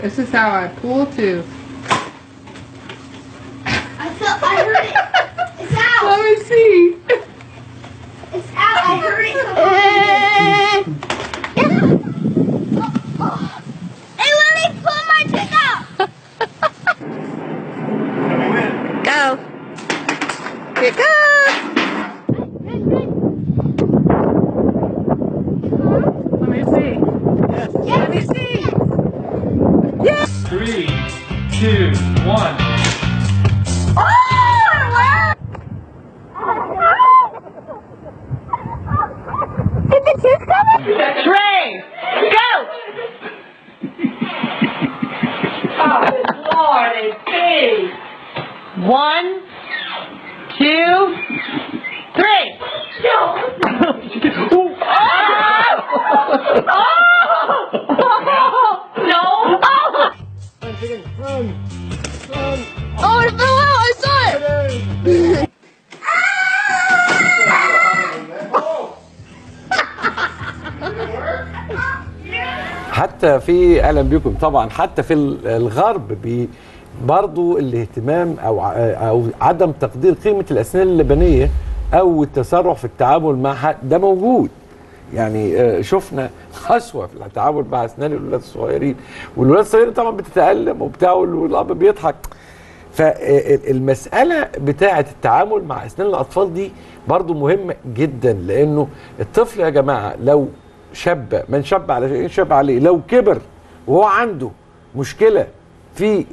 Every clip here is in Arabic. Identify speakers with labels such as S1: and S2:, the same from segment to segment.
S1: This is how I pull too.
S2: طبعا حتى في ال- الغرب برضو الاهتمام أو أو عدم تقدير قيمة الأسنان اللبنية أو التسرع في التعامل معها ده موجود. يعني آه، شفنا قسوه في التعامل مع أسنان الولاد الصغيرين. والولاد الصغيرين طبعا بتتألم وبتاع والأب بيضحك. فالمسألة بتاعة التعامل مع أسنان الأطفال دي برضو مهمة جدا لأنه الطفل يا جماعة لو شب من شب على شب عليه لو كبر وهو عنده مشكلة في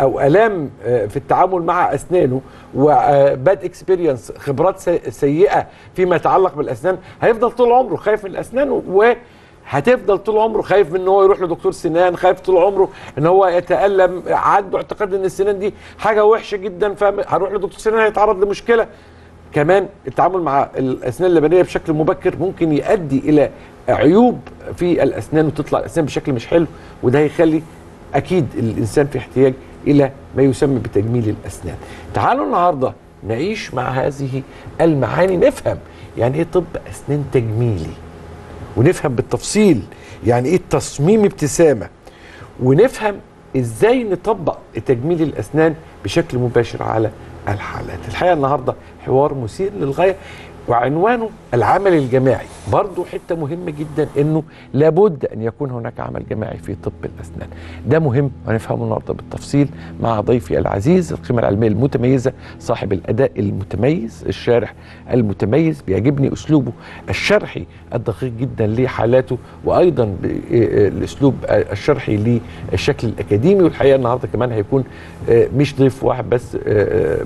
S2: أو ألام آه، في التعامل مع أسنانه و bad experience خبرات سي- سيئة فيما يتعلق بالأسنان هيفضل طول عمره خايف من الأسنان و هتفضل طول عمره خايف من إن هو يروح لدكتور سنان خايف طول عمره إن هو يتألم عنده اعتقاد إن السنان دي حاجة وحشة جدا فهروح لدكتور سنان هيتعرض لمشكلة. كمان التعامل مع الأسنان اللبنيه بشكل مبكر ممكن يؤدي إلى عيوب في الأسنان وتطلع الأسنان بشكل مش حلو وده هيخلي أكيد الإنسان في احتياج إلى ما يسمى بتجميل الأسنان. تعالوا النهارده نعيش مع هذه المعاني نفهم يعني إيه طب أسنان تجميلي ونفهم بالتفصيل يعني إيه تصميم ابتسامة ونفهم إزاي نطبق تجميل الأسنان بشكل مباشر على الحالات. الحقيقة النهارده حوار مثير للغاية. وعنوانه العمل الجماعي. برضو حتة مهمة جدا إنه لابد أن يكون هناك عمل جماعي في طب الأسنان. ده مهم وهنفهمه النهارده بالتفصيل مع ضيفي العزيز القيمة العلمية المتميزة صاحب الأداء المتميز الشارح المتميز بيعجبني أسلوبه الشرحي الدقيق جدا لحالاته وأيضا ب- آه، آه، الشرحي للشكل الأكاديمي. والحقيقة النهارده كمان هيكون آه، مش ضيف واحد بس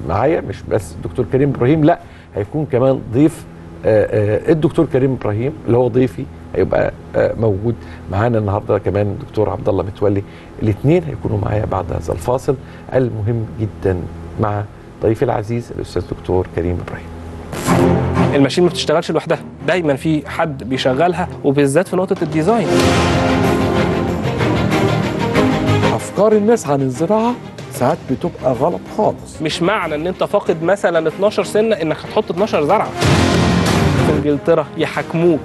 S2: معايا مش بس الدكتور كريم إبراهيم لأ هيكون كمان ضيف آه، آه، الدكتور كريم إبراهيم اللي هو ضيفي هيبقى آه، موجود معانا النهارده. كمان الدكتور عبد الله متولي الاثنين هيكونوا معايا بعد هذا الفاصل المهم جدا مع ضيفي العزيز الأستاذ دكتور كريم إبراهيم.
S3: الماشين ما بتشتغلش لوحدها دايما في حد بيشغلها وبالذات في نقطة الديزاين.
S2: أفكار الناس عن الزراعة ساعات بتبقى غلط خالص.
S3: مش معنى إن أنت فاقد مثلا 12 سنة إنك هتحط 12 زرعة. في إنجلترا يحاكموك.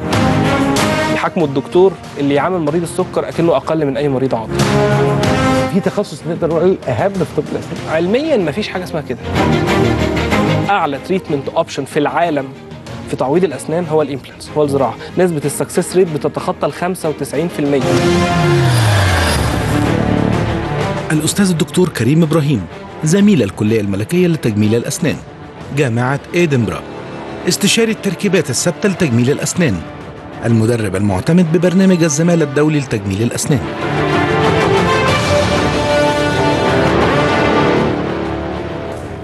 S3: يحاكموا الدكتور اللي يعامل مريض السكر أكنه أقل من أي مريض عاطل.
S2: في تخصص نقدر نقول أهم في طب الأسنان.
S3: علميا مفيش حاجة اسمها كده. أعلى treatment option في العالم في تعويض الأسنان هو ال implants هو الزراعة. نسبة ال success rate بتتخطى ال 95%
S4: الأستاذ الدكتور كريم إبراهيم زميل الكلية الملكية لتجميل الأسنان جامعة إدنبرا استشاري التركيبات الثابتة لتجميل الأسنان المدرب المعتمد ببرنامج الزمالة الدولي لتجميل الأسنان.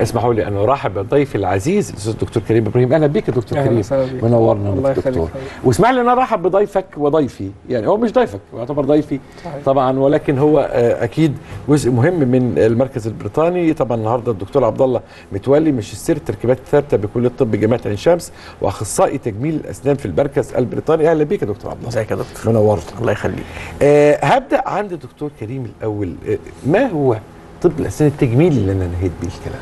S2: اسمحوا لي أن أرحب بضيفي العزيز الأستاذ الدكتور كريم إبراهيم. أهلا بيك يا دكتور كريم.
S3: وسهلا بيك.
S2: منورنا
S3: الله
S2: دكتور.
S3: يخليك.
S2: واسمح لي أن أنا أرحب بضيفك وضيفي. يعني هو مش ضيفك يعتبر ضيفي. طبعا ولكن هو آه، أكيد جزء مهم من المركز البريطاني. طبعا النهارده الدكتور عبد الله متولي ماجستير التركيبات الثابته بكلية الطب جامعة عين شمس وأخصائي تجميل الأسنان في المركز البريطاني. أهلا بيك يا دكتور عبد الله.
S5: إزيك يا دكتور؟
S2: منورنا
S5: الله يخليك.
S2: آه هبدأ عند الدكتور كريم الأول. آه ما هو طب الاسنان التجميلي اللي أنا نهيت بيه الكلام.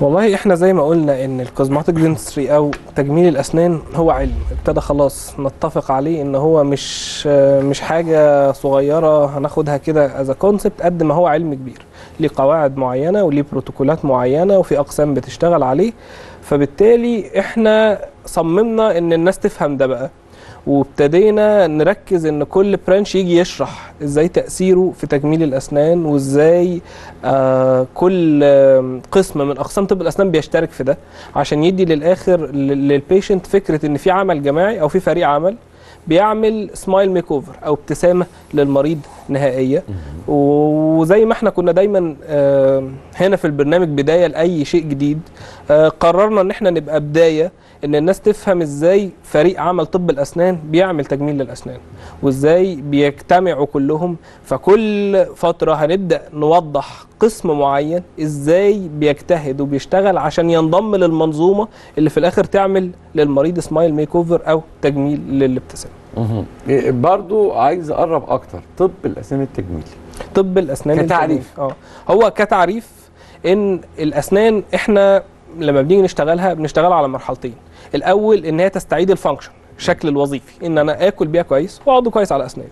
S3: والله إحنا زي ما قلنا إن ال cosmetic dentistry أو تجميل الأسنان هو علم. ابتدى خلاص نتفق عليه إن هو مش مش حاجة صغيرة هناخدها كده as concept قد ما هو علم كبير. ليه قواعد معينة وليه بروتوكولات معينة وفي أقسام بتشتغل عليه. فبالتالي إحنا صممنا إن الناس تفهم ده بقى. وابتدينا نركز إن كل branch يجي يشرح إزاي تأثيره في تجميل الأسنان وإزاي آه كل قسم من أقسام طب الأسنان بيشترك في ده عشان يدي للآخر لل- لل patient فكرة إن في عمل جماعي أو في فريق عمل بيعمل smile makeover أو ابتسامة للمريض نهائية. وزي ما إحنا كنا دايما هنا في البرنامج بداية لأي شيء جديد آه، قررنا إن إحنا نبقى بداية إن الناس تفهم إزاي فريق عمل طب الأسنان بيعمل تجميل للأسنان وإزاي بيجتمعوا كلهم فكل فترة هنبدأ نوضح قسم معين إزاي بيجتهد وبيشتغل عشان ينضم للمنظومة اللي في الآخر تعمل للمريض smile makeover أو تجميل للابتسامه
S2: إيه، برضو عايز أقرب أكتر طب الأسنان التجميلي.
S3: طب الأسنان
S2: كتعريف.
S3: آه. هو كتعريف إن الأسنان إحنا لما بنيجي نشتغلها بنشتغلها على مرحلتين. الأول إن هي تستعيد ال function الشكل الوظيفي إن أنا آكل بيها كويس واقعد كويس على أسناني.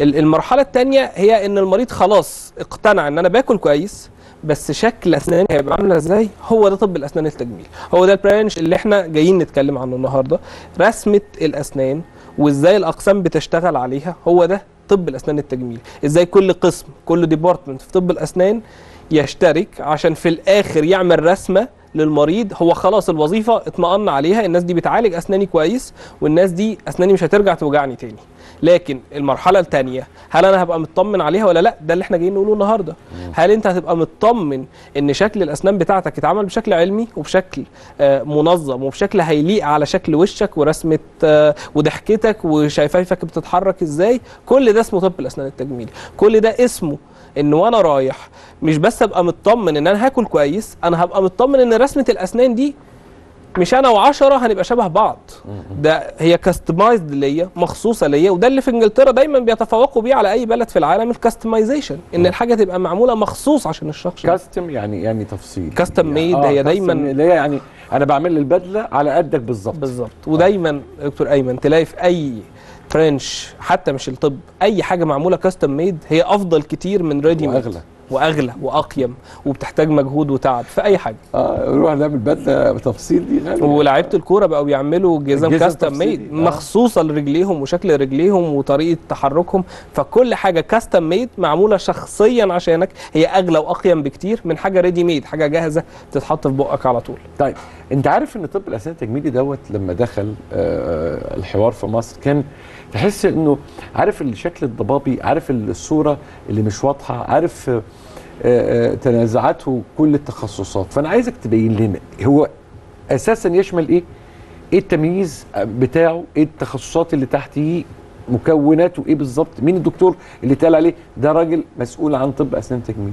S3: ال- المرحلة الثانية هي إن المريض خلاص اقتنع إن أنا باكل كويس بس شكل أسناني هيبقى عامله إزاي؟ هو ده طب الأسنان التجميلي هو ده ال branch اللي إحنا جايين نتكلم عنه النهارده. رسمة الأسنان وإزاي الأقسام بتشتغل عليها هو ده طب الأسنان التجميلي إزاي كل قسم كل department في طب الأسنان يشترك عشان في الآخر يعمل رسمة للمريض هو خلاص الوظيفة اطمأن عليها الناس دي بتعالج أسناني كويس والناس دي أسناني مش هترجع توجعني تاني. لكن المرحلة الثانية هل أنا هبقى مطمن عليها ولا لأ؟ ده اللي إحنا جايين نقوله النهارده. هل أنت هتبقى مطمن إن شكل الأسنان بتاعتك اتعمل بشكل علمي وبشكل آه، منظم وبشكل هيليق على شكل وشك ورسمة آه، وضحكتك وشفايفك بتتحرك إزاي؟ كل ده اسمه طب الأسنان التجميلي. كل ده اسمه إن وأنا رايح مش بس أبقى مطمن إن أنا هاكل كويس أنا هبقى مطمن إن رسمة الأسنان دي مش أنا وعشرة هنبقى شبه بعض. ده هي customized ليا مخصوصة ليا وده اللي في إنجلترا دايما بيتفوقوا بيه على أي بلد في العالم ال customization إن الحاجة تبقى معمولة مخصوص عشان الشخص.
S2: custom يعني يعني تفصيل.
S3: Custom
S2: يعني
S3: made هي
S2: custom
S3: دايماً-
S2: اللي هي يعني أنا بعمل البدلة على قدك بالظبط.
S3: بالظبط. ودايما دكتور أيمن تلاقي في أي branch حتى مش الطب أي حاجة معمولة custom made هي أفضل كتير من ready made
S2: وأغلى.
S3: وأغلى وأقيم وبتحتاج مجهود وتعب في أي حاجة
S2: آه نروح نعمل بدلة بتفصيل دي غالية.
S3: ولاعيبه الكورة بقوا بيعملوا جزم
S2: custom
S3: made
S2: آه.
S3: مخصوصة لرجليهم وشكل رجليهم وطريقة تحركهم فكل حاجة custom made معمولة شخصيا عشانك هي أغلى وأقيم بكتير من حاجة ready made حاجة جاهزة تتحط في بقك على طول
S2: طيب أنت عارف إن طب الاسنان التجميلي دوت لما دخل آه، الحوار في مصر كان تحس إنه عارف الشكل الضبابي عارف الصورة اللي مش واضحة عارف آه، آه، تنازعاته كل التخصصات. فأنا عايزك تبين لنا هو أساسا يشمل إيه؟ إيه التمييز بتاعه؟ إيه التخصصات اللي تحتيه مكوناته؟ إيه بالظبط؟ مين الدكتور اللي اتقال عليه؟ ده راجل مسؤول عن طب أسنان تجميلي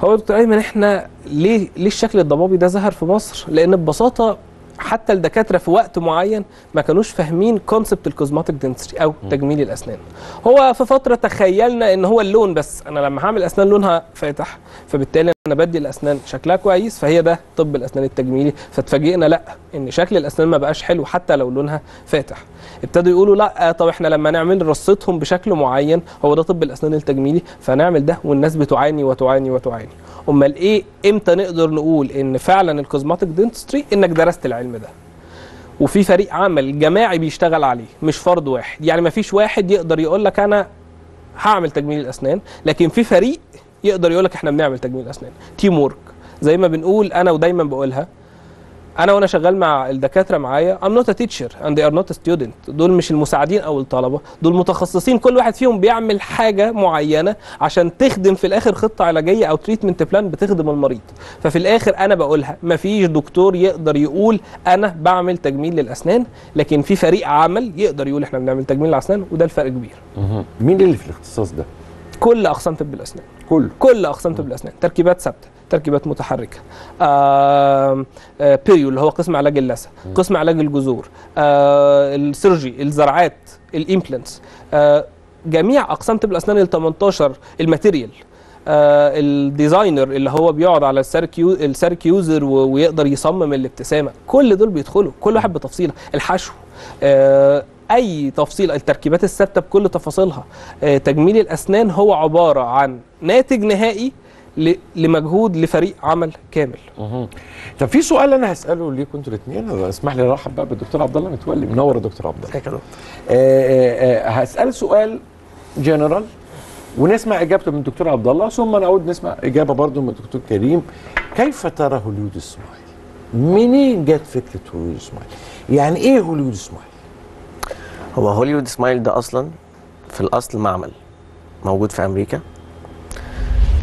S3: هو دكتور أيمن إحنا ليه ليه الشكل الضبابي ده ظهر في مصر؟ لأن ببساطة حتى الدكاترة في وقت معين ما كانوش فاهمين concept ال cosmetic dentistry أو تجميل الأسنان. هو في فترة تخيلنا إن هو اللون بس أنا لما هعمل أسنان لونها فاتح فبالتالي أنا بدي الأسنان شكلها كويس فهي ده طب الأسنان التجميلي فاتفاجئنا لأ إن شكل الأسنان ما بقاش حلو حتى لو لونها فاتح. ابتدوا يقولوا لا طب إحنا لما نعمل رصتهم بشكل معين هو ده طب الأسنان التجميلي فنعمل ده والناس بتعاني وتعاني وتعاني. أمال إيه؟ إمتى نقدر نقول إن فعلا ال cosmetic dentistry إنك درست العلم ده؟ وفي فريق عمل جماعي بيشتغل عليه مش فرد واحد. يعني ما فيش واحد يقدر يقول لك أنا هعمل تجميل الأسنان لكن في فريق يقدر يقول لك إحنا بنعمل تجميل الأسنان. team زي ما بنقول أنا ودايما بقولها أنا وأنا شغال مع الدكاترة معايا teacher and they are not a student. دول مش المساعدين أو الطلبة. دول متخصصين كل واحد فيهم بيعمل حاجة معينة عشان تخدم في الآخر خطة علاجية أو treatment plan بتخدم المريض. ففي الآخر أنا بقولها مفيش دكتور يقدر يقول أنا بعمل تجميل للأسنان لكن في فريق عمل يقدر يقول إحنا بنعمل تجميل للأسنان وده الفرق كبير.
S2: مين اللي في الاختصاص ده؟
S3: كل أقسام طب الأسنان.
S2: كله.
S3: كل أقسام طب الأسنان. تركيبات ثابتة. تركيبات متحركة. آه آه perio اللي هو قسم علاج اللثة قسم علاج الجذور آه ال surgery الزرعات ال implants آه جميع أقسام طب الأسنان ال 18 الماتيريال آه الديزاينر اللي هو بيقعد على السيركيو السيركيوزر ويقدر يصمم الابتسامة. كل دول بيدخلوا كل واحد بتفصيلة. الحشو آه أي تفصيل التركيبات الثابتة بكل تفاصيلها. آه تجميل الأسنان هو عبارة عن ناتج نهائي لمجهود لفريق عمل كامل.
S2: طب في سؤال أنا هسأله ليكم أنتوا الاثنين اسمح لي أرحب بقى بالدكتور عبد الله متولي منور يا دكتور عبد الله آه، آه، آه، هسأل سؤال جنرال ونسمع إجابته من الدكتور عبد الله ثم نعود نسمع إجابة برضه من الدكتور كريم كيف ترى Hollywood smile؟ منين جت فكرة Hollywood smile؟ يعني إيه Hollywood smile؟
S5: هو Hollywood smile ده أصلا في الأصل معمل موجود في أمريكا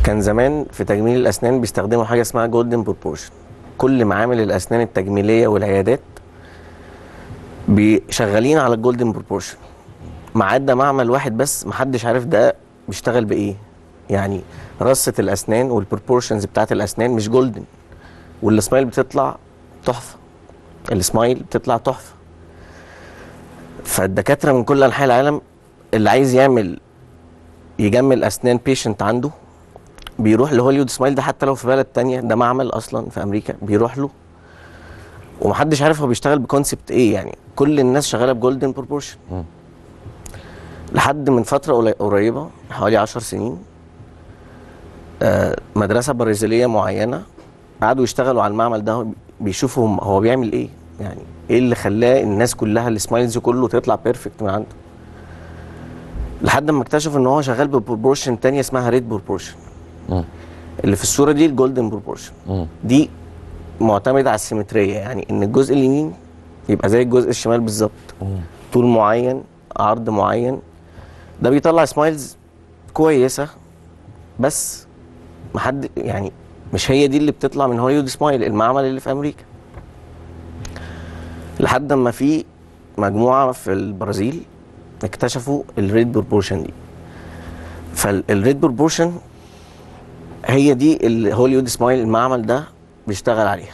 S5: كان زمان في تجميل الأسنان بيستخدموا حاجة اسمها golden proportion كل معامل الأسنان التجميلية والعيادات شغالين على ال golden proportion ما عدا معمل واحد بس محدش عارف ده بيشتغل بإيه. يعني رصة الأسنان وال proportions بتاعت الأسنان مش golden والسمايل بتطلع تحفة. السمايل بتطلع تحفة. فالدكاترة من كل أنحاء العالم اللي عايز يعمل يجمل أسنان patient عنده بيروح ل Hollywood smile ده حتى لو في بلد تانية ده معمل أصلا في أمريكا بيروح له. ومحدش عارف هو بيشتغل ب concept إيه يعني. كل الناس شغالة ب golden proportion لحد من فترة قريبة حوالي 10 سنين آه، مدرسة برازيلية معينة قعدوا يشتغلوا على المعمل ده بيشوفوا هو بيعمل إيه يعني. إيه اللي خلاه الناس كلها ال smiles كله تطلع perfect من عنده؟ لحد ما اكتشفوا إن هو شغال ب proportion تانية اسمها RED proportion اللي في الصورة دي ال golden proportion دي معتمدة على ال symmetry يعني إن الجزء اليمين يبقى زي الجزء الشمال بالظبط. طول معين عرض معين. ده بيطلع smiles كويسة بس محد يعني مش هي دي اللي بتطلع من Hollywood smile المعمل اللي في أمريكا. لحد ما في مجموعة في البرازيل اكتشفوا ال RED proportion دي. فال RED proportion هي دي اللي Hollywood smile المعمل ده بيشتغل عليها.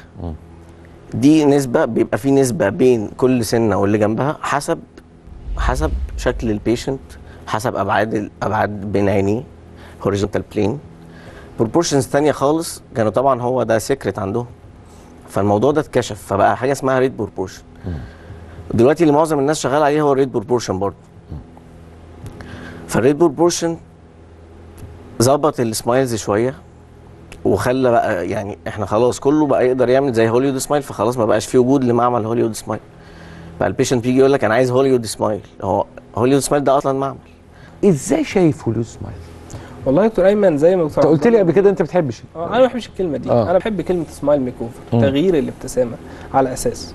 S5: دي نسبة بيبقى في نسبة بين كل سنة واللي جنبها حسب حسب شكل ال patient حسب أبعاد الابعاد بين عينيه horizontal plane proportions تانية خالص كانوا طبعا هو ده secret عندهم. فالموضوع ده اتكشف فبقى حاجة اسمها RED proportion دلوقتي اللي معظم الناس شغال عليه هو ال RED proportion برضه. فال RED proportion ظبط ال smiles شوية وخلى بقى يعني إحنا خلاص كله بقى يقدر يعمل زي Hollywood smile فخلاص ما بقاش في وجود لمعمل Hollywood smile. بقى ال patient بيجي يقول لك أنا عايز Hollywood smile. هو Hollywood smile ده أصلا معمل.
S2: إزاي شايف Hollywood smile؟
S3: والله يا دكتور أيمن زي ما دكتور
S2: أنت قلت لي قبل كده أنت بتحبش.
S3: آه، أنا ما بحبش الكلمة دي.
S2: آه.
S3: أنا بحب كلمة smile makeover تغيير الابتسامة على أساس.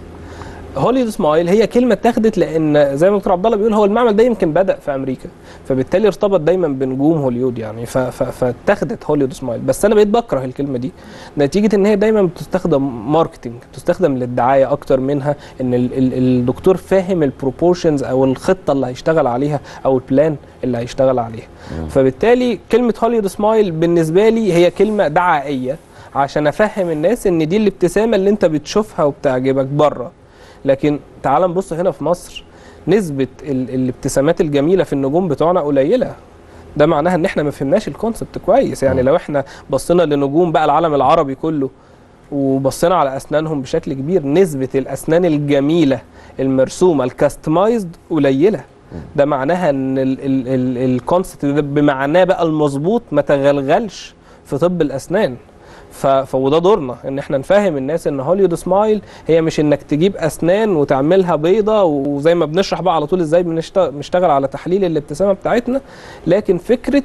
S3: Hollywood smile هي كلمة اتاخدت لأن زي ما دكتور عبد الله بيقول هو المعمل ده يمكن بدأ في أمريكا فبالتالي ارتبط دايما بنجوم هوليود يعني ف- ف- فاتخذت Hollywood smile بس أنا بقيت بكره الكلمة دي. نتيجة إن هي دايما بتستخدم marketing بتستخدم للدعاية أكتر منها إن ال ال الدكتور فاهم ال proportions أو الخطة اللي هيشتغل عليها أو ال plan اللي هيشتغل عليها. فبالتالي كلمة Hollywood smile بالنسبة لي هي كلمة دعائية عشان أفهم الناس إن دي الابتسامة اللي أنت بتشوفها وبتعجبك بره لكن تعال نبص هنا في مصر. نسبة ال الابتسامات الجميلة في النجوم بتوعنا قليلة. ده معناها إن إحنا ما فهمناش ال concept كويس. يعني لو إحنا بصينا لنجوم بقى العالم العربي كله وبصينا على أسنانهم بشكل كبير نسبة الأسنان الجميلة المرسومة ال customized قليلة. ده معناها إن ال concept بمعناه بقى المظبوط ما تغلغلش في طب الأسنان. ف... فوده دورنا ان إحنا نفهم الناس ان Hollywood smile هي مش انك تجيب اسنان وتعملها بيضة وزي ما بنشرح بقى على طول إزاي بنشتغل, على تحليل الابتسامة بتاعتنا لكن فكرة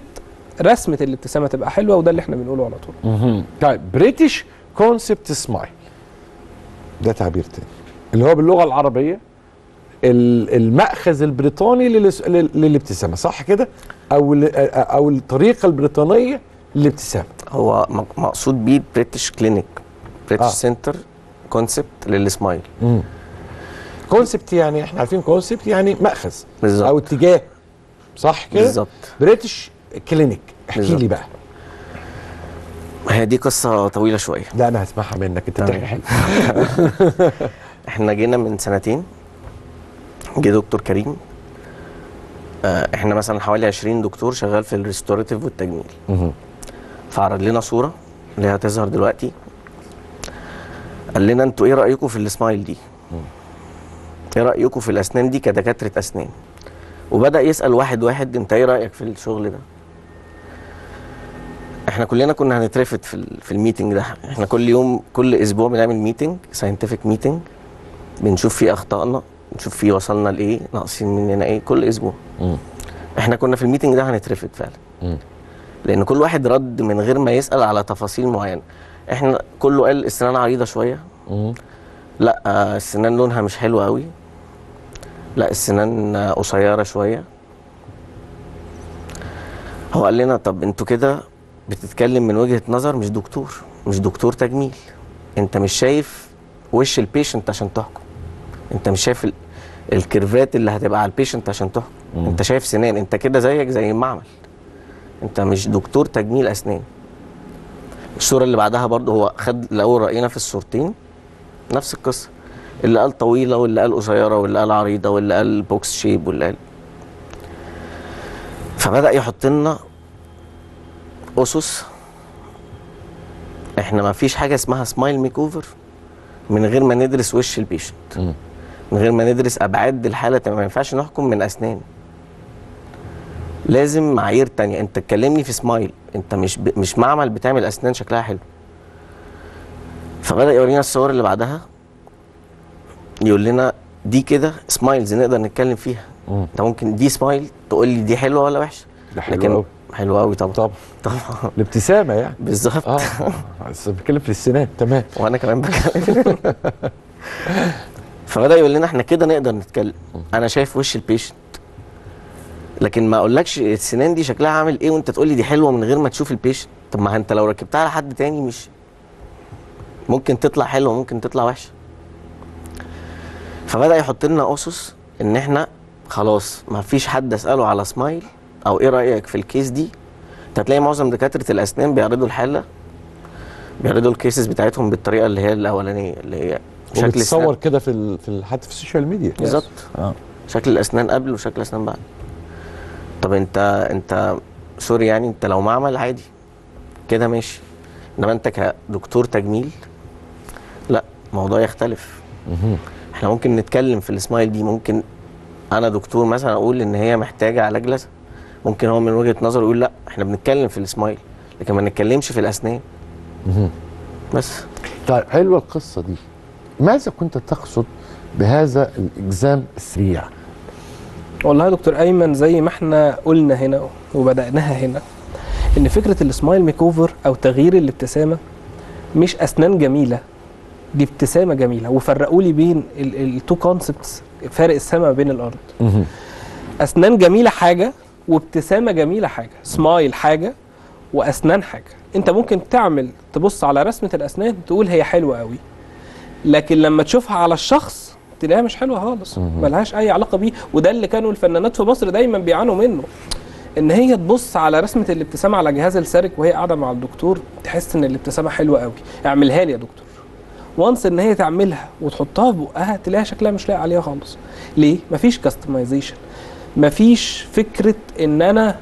S3: رسمة الابتسامة تبقى حلوة وده اللي إحنا بنقوله على طول.
S2: طيب British concept smile ده تعبير تاني. اللي هو باللغة العربية ال- المأخذ البريطاني للابتسامة صح كده؟ أو أو الطريقة البريطانية للابتسامة.
S5: هو مقصود بيه British Clinic British
S2: آه.
S5: center concept لل
S2: smile. concept يعني إحنا عارفين concept يعني مأخذ.
S5: بالظبط.
S2: أو اتجاه. صح كده؟
S5: بالظبط.
S2: British Clinic احكي. لي بقى.
S5: هي دي قصة طويلة شوية.
S2: لا أنا هسمعها منك.
S5: أنت.
S2: بتحكي. حلو
S5: إحنا جينا من سنتين. جه دكتور كريم. آه، إحنا مثلا حوالي 20 دكتور شغال في ال restorative والتجميل. فعرض لنا صورة اللي هتظهر دلوقتي. قال لنا أنتوا إيه رأيكم في السمايل دي؟ إيه رأيكم في الأسنان دي كدكاترة أسنان؟ وبدأ يسأل واحد واحد أنت إيه رأيك في الشغل ده؟ إحنا كلنا كنا هنترفد في في ال meeting ده. إحنا كل يوم كل أسبوع بنعمل meeting scientific meeting بنشوف فيه أخطائنا نشوف فيه وصلنا لإيه ناقصين مننا إيه كل
S2: أسبوع.
S5: إحنا كنا في ال meeting ده هنترفد فعلا. لأن كل واحد رد من غير ما يسأل على تفاصيل معينة. إحنا كله قال السنان عريضة شوية.
S2: مم.
S5: لا آه، السنان لونها مش حلو قوي. لا السنان آه، قصيرة شوية. هو قال لنا طب أنتوا كده بتتكلم من وجهة نظر مش دكتور. مش دكتور تجميل. انت مش شايف وش ال patient عشان تحكم. انت مش شايف ال- الكيرفات اللي هتبقى على ال patient عشان تحكم. انت شايف سنان. انت كده زيك زي المعمل. انت مش دكتور تجميل أسنان. الصورة اللي بعدها برضه هو خد الأول رأينا في الصورتين نفس القصة. اللي قال طويلة واللي قال قصيرة واللي قال عريضة واللي قال box shape واللي قال. فبدأ يحط لنا أسس. إحنا ما فيش حاجة اسمها smile makeover من غير ما ندرس وش ال
S2: patient.
S5: من غير ما ندرس أبعاد الحالة ما ينفعش نحكم من أسنان. لازم معايير تانية. انت تكلمني في سمايل انت مش ب... مش معمل بتعمل أسنان شكلها حلو. فبدأ يورينا الصور اللي بعدها. يقول لنا دي كده smiles نقدر نتكلم فيها. انت ممكن دي سمايل تقول لي دي حلوة ولا وحشة؟
S2: ده حلو أوي.
S5: حلوة قوي طبعا.
S2: طبعا.
S5: طبعا.
S2: الابتسامة يعني.
S5: بالظبط.
S2: آه. بس بتكلم في السنان. تمام.
S5: وأنا كمان بتكلم. فبدأ يقول لنا إحنا كده نقدر نتكلم. أنا شايف وش ال patient لكن ما اقولكش السنان دي شكلها عامل إيه وانت تقول لي دي حلوة من غير ما تشوف ال patient طب ما انت لو ركبتها على حد تاني مش ممكن تطلع حلوة ممكن تطلع وحشة. فبدأ يحط لنا أسس إن إحنا خلاص ما فيش حد أسأله على سمايل أو إيه رأيك في ال case دي. أنت هتلاقي معظم دكاترة الأسنان بيعرضوا الحالة بيعرضوا ال cases بتاعتهم بالطريقة اللي هي الأولانية اللي هي شكل السنان.
S2: كده في. في. حتى في ال social media.
S5: بالظبط.
S2: آه.
S5: شكل الأسنان قبل وشكل الأسنان بعد. طب انت انت sorry يعني انت لو معمل عادي كده ماشي. انما انت كدكتور تجميل لا الموضوع يختلف. إحنا ممكن نتكلم في السمايل دي. ممكن أنا دكتور مثلا أقول ان هي محتاجة علاج لثه ممكن هو من وجهة نظره يقول لا إحنا بنتكلم في السمايل لكن ما نتكلمش في
S2: الأسنان.
S5: بس.
S2: طيب حلوة القصة دي. ماذا كنت تقصد بهذا ال exam السريع؟
S3: والله يا دكتور أيمن زي ما إحنا قلنا هنا وبدأناها هنا إن فكرة ال smile makeover أو تغيير الابتسامة مش أسنان جميلة دي ابتسامة جميلة. وفرقوا لي بين ال two concepts فارق السما بين
S2: الأرض.
S3: أسنان جميلة حاجة وابتسامة جميلة حاجة سمايل حاجة وأسنان حاجة. أنت ممكن تعمل تبص على رسمة الأسنان تقول هي حلوة قوي لكن لما تشوفها على الشخص تلاقيها مش حلوة خالص ملهاش أي علاقة بيه. وده اللي كانوا الفنانات في مصر دايما بيعانوا منه. إن هي تبص على رسمة الابتسامة على جهاز ال CEREC وهي قاعدة مع الدكتور تحس إن الابتسامة حلوة قوي اعملها لي يا دكتور. once إن هي تعملها وتحطها في بقها تلاقيها شكلها مش لايق عليها خالص. ليه؟ مفيش customization مفيش فكرة إن أنا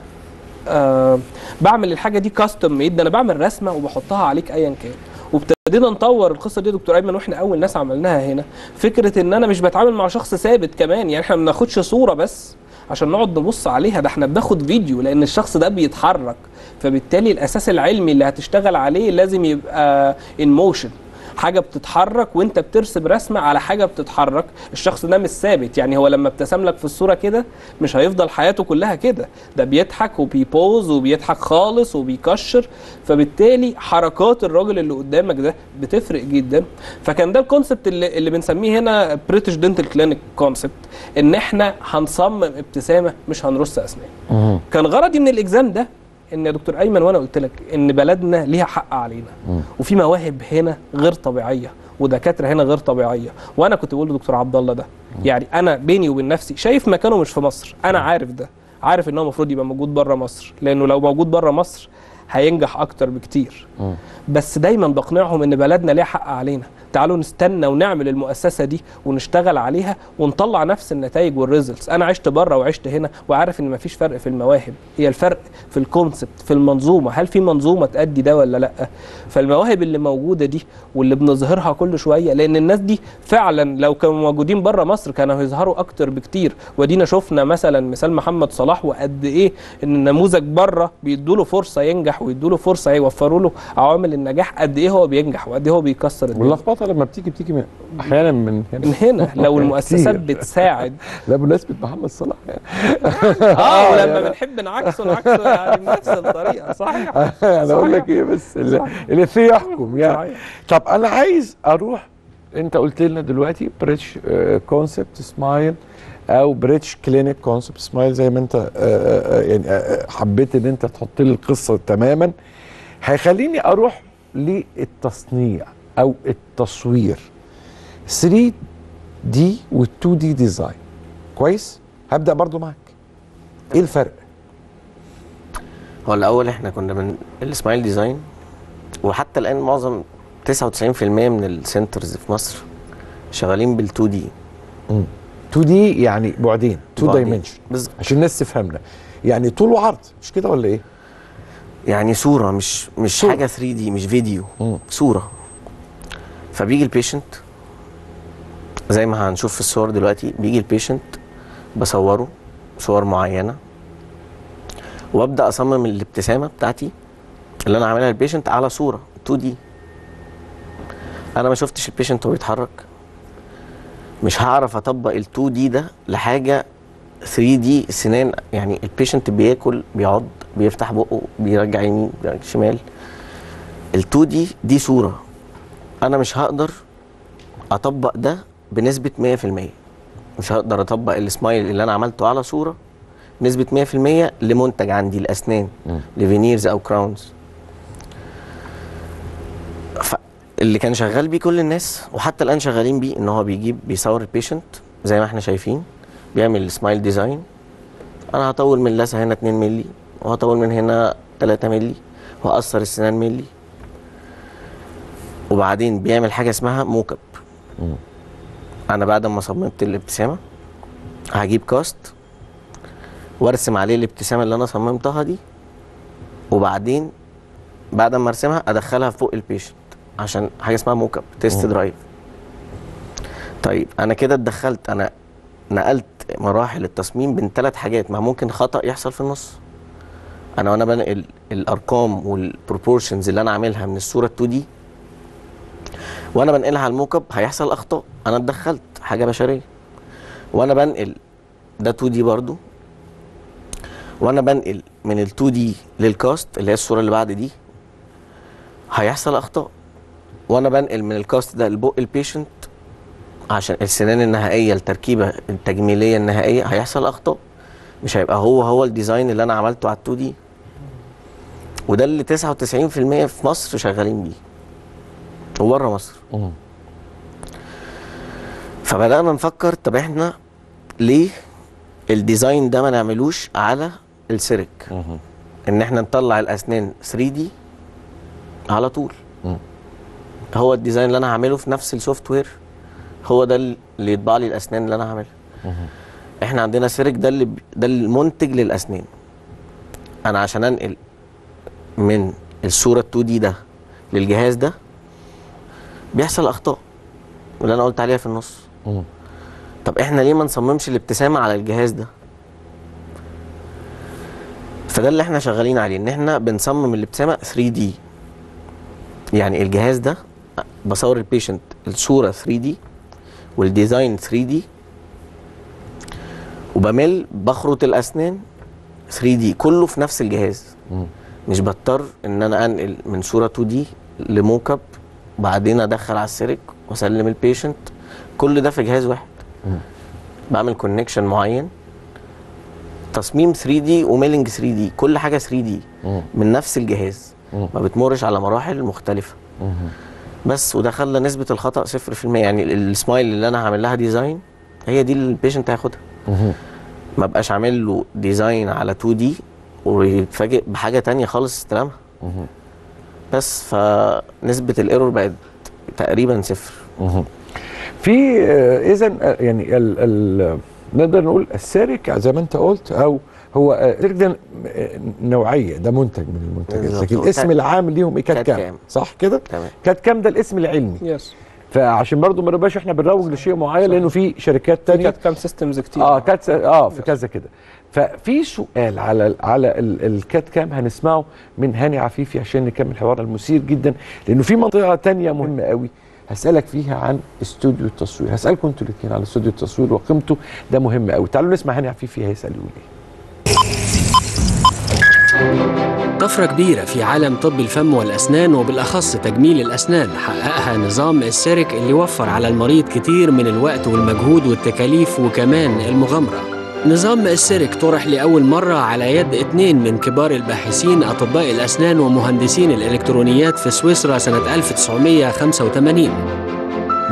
S3: آه بعمل الحاجة دي custom made ده أنا بعمل رسمة وبحطها عليك ايا كان. وابتدينا نطور القصة دي دكتور ايمن وإحنا أول ناس عملناها هنا. فكرة إن أنا مش بتعامل مع شخص ثابت كمان يعني إحنا ما بناخدش صورة بس عشان نقعد نبص عليها ده إحنا بناخد فيديو لأن الشخص ده بيتحرك. فبالتالي الأساس العلمي اللي هتشتغل عليه لازم يبقى in motion حاجة بتتحرك وانت بترسم رسمة على حاجة بتتحرك الشخص ده مش ثابت. يعني هو لما ابتسم لك في الصورة كده مش هيفضل حياته كلها كده. ده بيضحك وبيبوز وبيضحك خالص وبيكشر. فبالتالي حركات الراجل اللي قدامك ده بتفرق جدا. فكان ده ال concept اللي, اللي بنسميه هنا British Dental Clinic concept إن إحنا هنصمم ابتسامة مش هنرص
S2: أسنان.
S3: كان غرضي من ال exam ده إن يا دكتور أيمن وأنا قلت لك إن بلدنا ليها حق علينا. وفي مواهب هنا غير طبيعية ودكاترة هنا غير طبيعية. وأنا كنت بقول لدكتور عبد الله ده يعني أنا بيني وبين نفسي شايف مكانه مش في مصر. أنا عارف ده عارف إن هو المفروض يبقى موجود بره مصر لأنه لو موجود بره مصر هينجح أكتر بكتير. بس دايما بقنعهم إن بلدنا ليها حق علينا. تعالوا نستنى ونعمل المؤسسة دي ونشتغل عليها ونطلع نفس النتائج والريزلتس أنا عشت بره وعشت هنا وعارف إن مفيش فرق في المواهب. هي الفرق في الكونسبت في المنظومة. هل في منظومة تأدي ده ولا لأ؟ فالمواهب اللي موجودة دي واللي بنظهرها كل شوية لأن الناس دي فعلا لو كانوا موجودين بره مصر كانوا هيظهروا أكتر بكتير. ودينا شفنا مثلا مثال محمد صلاح وقد إيه إن النموذج بره بيدوا له فرصة ينجح ويدوا له فرصة يوفروا له عوامل النجاح قد إيه هو بينجح وقد إيه هو بيكسر الدنيا.
S2: واللخبطه لما بتيجي بتيجي من أحيانا من هنا.
S3: من هنا لو المؤسسات. بتساعد.
S2: لا بمناسبة محمد صلاح. يعني
S3: آه ولما
S2: يعني-
S3: بنحب نعكسه نعكسه يعني بنفس الطريقة. صحيح.
S2: أنا أقول لك إيه بس اللي فيه يحكم يعني. طب أنا عايز أروح أنت قلت لنا دلوقتي British concept smile أو British Clinic concept smile زي ما أنت آه، آه، يعني آه، حبيت إن أنت تحط لي القصة تماما. هيخليني أروح للتصنيع. أو التصوير. 3D وال 2D design كويس؟ هبدأ برضو معاك. إيه الفرق؟
S5: هو الأول إحنا كنا من ال smile design وحتى الآن معظم 99% من ال centers في مصر شغالين بال
S2: 2D 2D يعني بعدين 2
S5: dimension
S2: عشان الناس تفهمنا. يعني طول وعرض مش كده ولا إيه؟
S5: يعني صورة مش مش
S2: صورة.
S5: حاجة 3D مش فيديو.
S2: مم.
S5: صورة. فبيجي ال patient زي ما هنشوف في الصور دلوقتي بيجي ال patient بصوره صور معينة وأبدأ أصمم الابتسامة بتاعتي اللي أنا عاملها لل patient على صورة 2D أنا ما شفتش ال patient وهو بيتحرك. مش هعرف أطبق ال 2D ده لحاجة 3D سنان. يعني ال patient بياكل بيعض بيفتح بقه بيرجع يمين بيرجع شمال. ال 2D دي صورة. أنا مش هقدر أطبق ده بنسبة 100% مش هقدر أطبق السمايل اللي أنا عملته على صورة نسبة 100% لمنتج عندي الاسنان ل veneers أو crowns. اللي كان شغال بيه كل الناس وحتى الآن شغالين بيه إن هو بيجيب بيصور ال patient زي ما إحنا شايفين بيعمل smile design أنا هطول من اللثه هنا 2 مللي وهطول من هنا 3 مللي وهقصر السنان مللي. وبعدين بيعمل حاجة اسمها mock up. أنا بعد ما صممت الابتسامة هجيب cast وارسم عليه الابتسامة اللي أنا صممتها دي وبعدين بعد ما ارسمها أدخلها فوق ال patient عشان حاجة اسمها mock up test drive طيب أنا كده اتدخلت أنا نقلت مراحل التصميم بين ثلاث حاجات. ما ممكن خطأ يحصل في النص. أنا وأنا بنقل الأرقام وال proportions اللي أنا عاملها من الصورة 2D وأنا بنقلها على ال mock up هيحصل اخطاء. أنا اتدخلت حاجة بشرية. وأنا بنقل ده 2D برضو. وأنا بنقل من ال 2D لل cast اللي هي الصورة اللي بعد دي هيحصل اخطاء. وأنا بنقل من ال cast ده لبق ال patient عشان السنان النهائية التركيبة التجميلية النهائية هيحصل اخطاء. مش هيبقى هو هو ال design اللي أنا عملته على ال 2D. وده اللي 99% في مصر شغالين بيه. وبره مصر.
S2: مم.
S5: فبدأنا نفكر طب إحنا ليه ال design ده ما نعملوش على ال CEREC؟ إن إحنا نطلع الأسنان 3D على طول.
S2: مم.
S5: هو ال design اللي أنا هعمله في نفس ال software هو ده اللي يطبع لي الأسنان اللي أنا هعملها. إحنا عندنا CEREC ده اللي ده المنتج للأسنان. أنا عشان أنقل من الصورة 2D ده للجهاز ده بيحصل أخطاء اللي أنا قلت عليها في النص.
S2: مم.
S5: طب إحنا ليه ما نصممش الابتسامة على الجهاز ده؟ فده اللي إحنا شغالين عليه إن إحنا بنصمم الابتسامة 3D يعني الجهاز ده بصور ال patient الصورة 3D وال design 3D وب mill بخرط الأسنان 3D كله في نفس الجهاز.
S2: مم.
S5: مش بضطر إن أنا أنقل من صورة 2D ل mock up بعدين ادخل على ال CEREC واسلم ال patient كل ده في جهاز واحد. بعمل connection معين. تصميم 3D و milling 3D كل حاجة
S2: 3D.
S5: من نفس الجهاز. ما بتمرش على مراحل مختلفة. بس وده خلى نسبة الخطأ 0% يعني ال- السمايل اللي أنا هعمل لها design هي دي اللي ال patient
S2: هياخدها.
S5: ما بقاش عامل له design على 2D ويتفاجئ بحاجة تانية خالص استلمها
S2: مم.
S5: بس فنسبة ال error بقت تقريبا صفر.
S2: في اذا يعني ال ال نقدر نقول ال CEREC زي ما أنت قلت أو هو آه، ال CEREC ده آه، نوعية ده منتج من المنتجات. لكن الاسم
S5: CAD-
S2: العام ليهم إيه؟
S5: CAD
S2: CAD
S5: CAM.
S2: صح كده؟
S5: تمام.
S2: CAD CAM ده الاسم العلمي.
S3: yes
S2: فعشان برضو ما نبقاش إحنا بنروج لشيء معين لأنه في شركات
S3: في
S2: تانية
S3: كانت CAM systems كتير.
S2: آه CAD آه في كذا كده. ففي سؤال على على ال ال CAD CAM هنسمعه من هاني عفيفي عشان نكمل حوارنا المثير جدا لأنه في منطقة تانية مهمة قوي هسألك فيها عن استوديو التصوير. هسألكم أنتوا الاثنين على استوديو التصوير وقيمته ده مهم قوي. تعالوا نسمع هاني عفيفي هيسال يقول إيه
S6: طفرة كبيرة في عالم طب الفم والأسنان وبالأخص تجميل الأسنان حققها نظام السيرك اللي وفر على المريض كتير من الوقت والمجهود والتكاليف وكمان المغامرة. نظام ال CEREC طرح لأول مرة على يد اتنين من كبار الباحثين أطباء الأسنان ومهندسين الإلكترونيات في سويسرا سنة 1985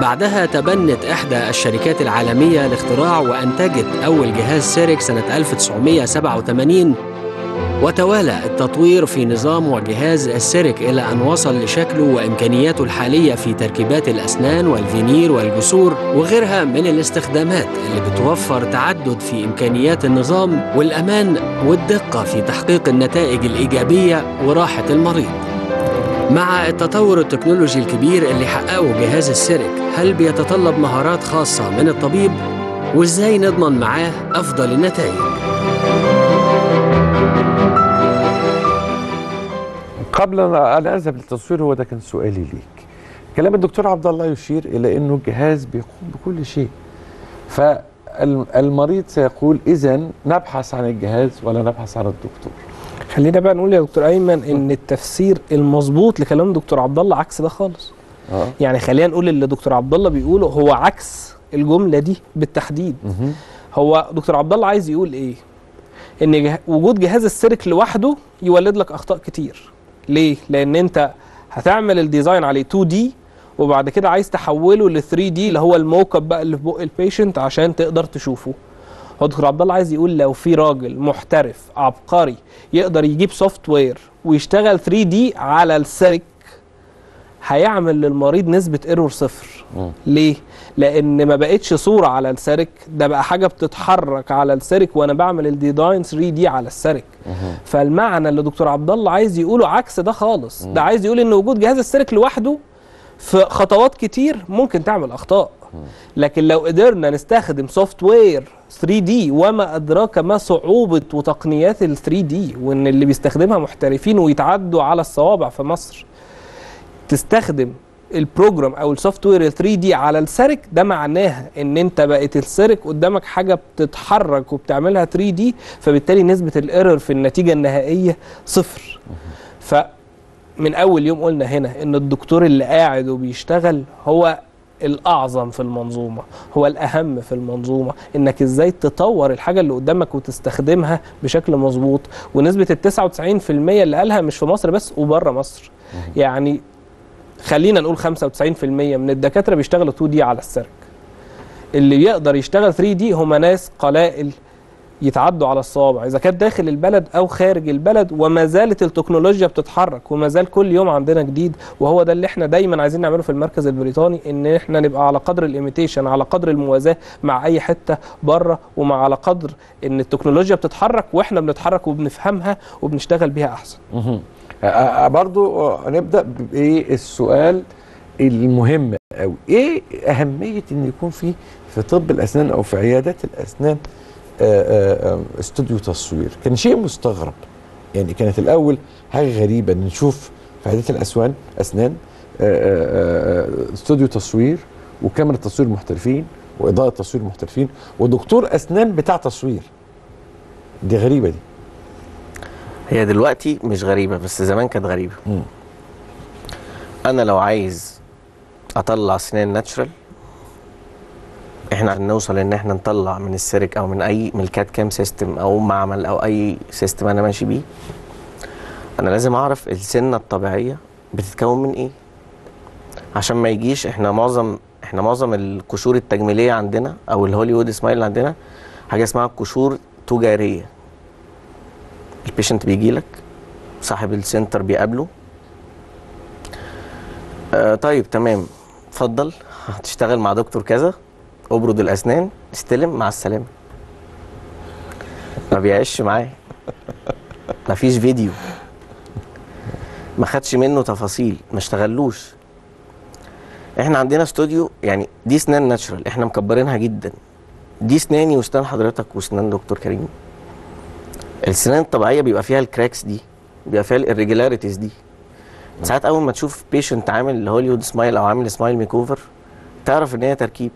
S6: بعدها تبنت إحدى الشركات العالمية الاختراع وأنتجت أول جهاز CEREC سنة 1987 وتوالى التطوير في نظام وجهاز ال CEREC إلى أن وصل لشكله وإمكانياته الحالية في تركيبات الأسنان والفينير والجسور وغيرها من الاستخدامات اللي بتوفر تعدد في إمكانيات النظام والأمان والدقة في تحقيق النتائج الإيجابية وراحة المريض مع التطور التكنولوجي الكبير اللي حققه جهاز السيرك هل بيتطلب مهارات خاصة من الطبيب؟ وإزاي نضمن معاه أفضل النتائج؟
S2: قبل أن أذهب للتصوير هو ده كان سؤالي ليك. كلام الدكتور عبد الله يشير إلى إنه الجهاز بيقوم بكل شيء. فالمريض سيقول إذا نبحث عن الجهاز ولا نبحث عن الدكتور.
S3: خلينا بقى نقول يا دكتور أيمن إن التفسير المظبوط لكلام دكتور عبد الله عكس ده خالص.
S2: آه.
S3: يعني خلينا نقول اللي دكتور عبد الله بيقوله هو عكس الجملة دي بالتحديد.
S2: مهم.
S3: هو دكتور عبد الله عايز يقول إيه؟ إن جه... وجود جهاز السيرك لوحده يولد لك أخطاء كتير. ليه؟ لأن أنت هتعمل الديزاين عليه 2 دي وبعد كده عايز تحوله ل 3D اللي هو ال mock-up بقى اللي في بق ال patient عشان تقدر تشوفه. هو دكتور عبد الله عايز يقول لو في راجل محترف عبقري يقدر يجيب software ويشتغل 3D على ال CEREC هيعمل للمريض نسبة error صفر. ليه؟ لأن ما بقتش صورة على ال CEREC. ده بقى حاجة بتتحرك على ال CEREC وأنا بعمل ال design 3D على ال CEREC. فالمعنى اللي دكتور عبد الله عايز يقوله عكس ده خالص. ده عايز يقول إن وجود جهاز ال CEREC لوحده في خطوات كتير ممكن تعمل أخطاء. لكن لو قدرنا نستخدم software 3D وما أدراك ما صعوبة وتقنيات ال 3D وإن اللي بيستخدمها محترفين ويتعدوا على الصوابع في مصر تستخدم ال program أو ال software ال 3D على ال CEREC ده معناها ان انت بقت ال CEREC قدامك حاجة بتتحرك وبتعملها 3D فبالتالي نسبة ال error في النتيجة النهائية صفر. فمن أول يوم قلنا هنا إن الدكتور اللي قاعد وبيشتغل هو الأعظم في المنظومة هو الأهم في المنظومة. إنك إزاي تطور الحاجة اللي قدامك وتستخدمها بشكل مظبوط. ونسبة ال 99% اللي قالها مش في مصر بس وبره مصر. يعني خلينا نقول 95% من الدكاترة بيشتغلوا 2 دي على السيرك. اللي يقدر يشتغل 3 دي هم ناس قلائل يتعدوا على الصوابع. إذا كانت داخل البلد أو خارج البلد وما زالت التكنولوجيا بتتحرك وما زال كل يوم عندنا جديد وهو ده اللي إحنا دايما عايزين نعمله في المركز البريطاني إن إحنا نبقى على قدر الايميتيشن على قدر الموازاة مع أي حتة برة ومع على قدر إن التكنولوجيا بتتحرك وإحنا بنتحرك وبنفهمها وبنشتغل بيها
S2: أحسن. برضو آه، نبدأ بإيه؟ السؤال المهم قوي إيه أهمية إن يكون في في طب الأسنان أو في عيادات الأسنان استوديو تصوير؟ كان شيء مستغرب. يعني كانت الأول حاجة غريبة. ان نشوف في عيادات الأسوان أسنان استوديو تصوير وكاميرا تصوير محترفين وإضاءة تصوير محترفين ودكتور أسنان بتاع تصوير. دي غريبة دي.
S5: هي دلوقتي مش غريبة بس زمان كانت غريبة.
S2: مم.
S5: أنا لو عايز أطلع سنان natural إحنا عشان نوصل إن إحنا نطلع من ال CEREC أو من أي من ال CAD/CAM system أو معمل أو أي system أنا ماشي بيه أنا لازم أعرف السنة الطبيعية بتتكون من إيه. عشان ما يجيش إحنا معظم إحنا معظم القشور التجميلية عندنا أو ال Hollywood smile عندنا حاجة اسمها قشور تجارية. ال patient بيجي لك صاحب ال center بيقابله. آه طيب تمام. اتفضل. هتشتغل مع دكتور كذا ابرد الأسنان استلم مع السلامة. ما بيعيش معاه ما فيش فيديو. ما خدش منه تفاصيل ما اشتغلوش. إحنا عندنا استوديو يعني دي سنان natural إحنا مكبرينها جدا. دي سناني وسنان حضرتك وسنان دكتور كريم. السنان الطبيعية بيبقى فيها ال cracks دي بيبقى فيها ال irregularities دي. ساعات أول ما تشوف patient عامل Hollywood smile أو عامل smile makeover تعرف إن هي تركيب.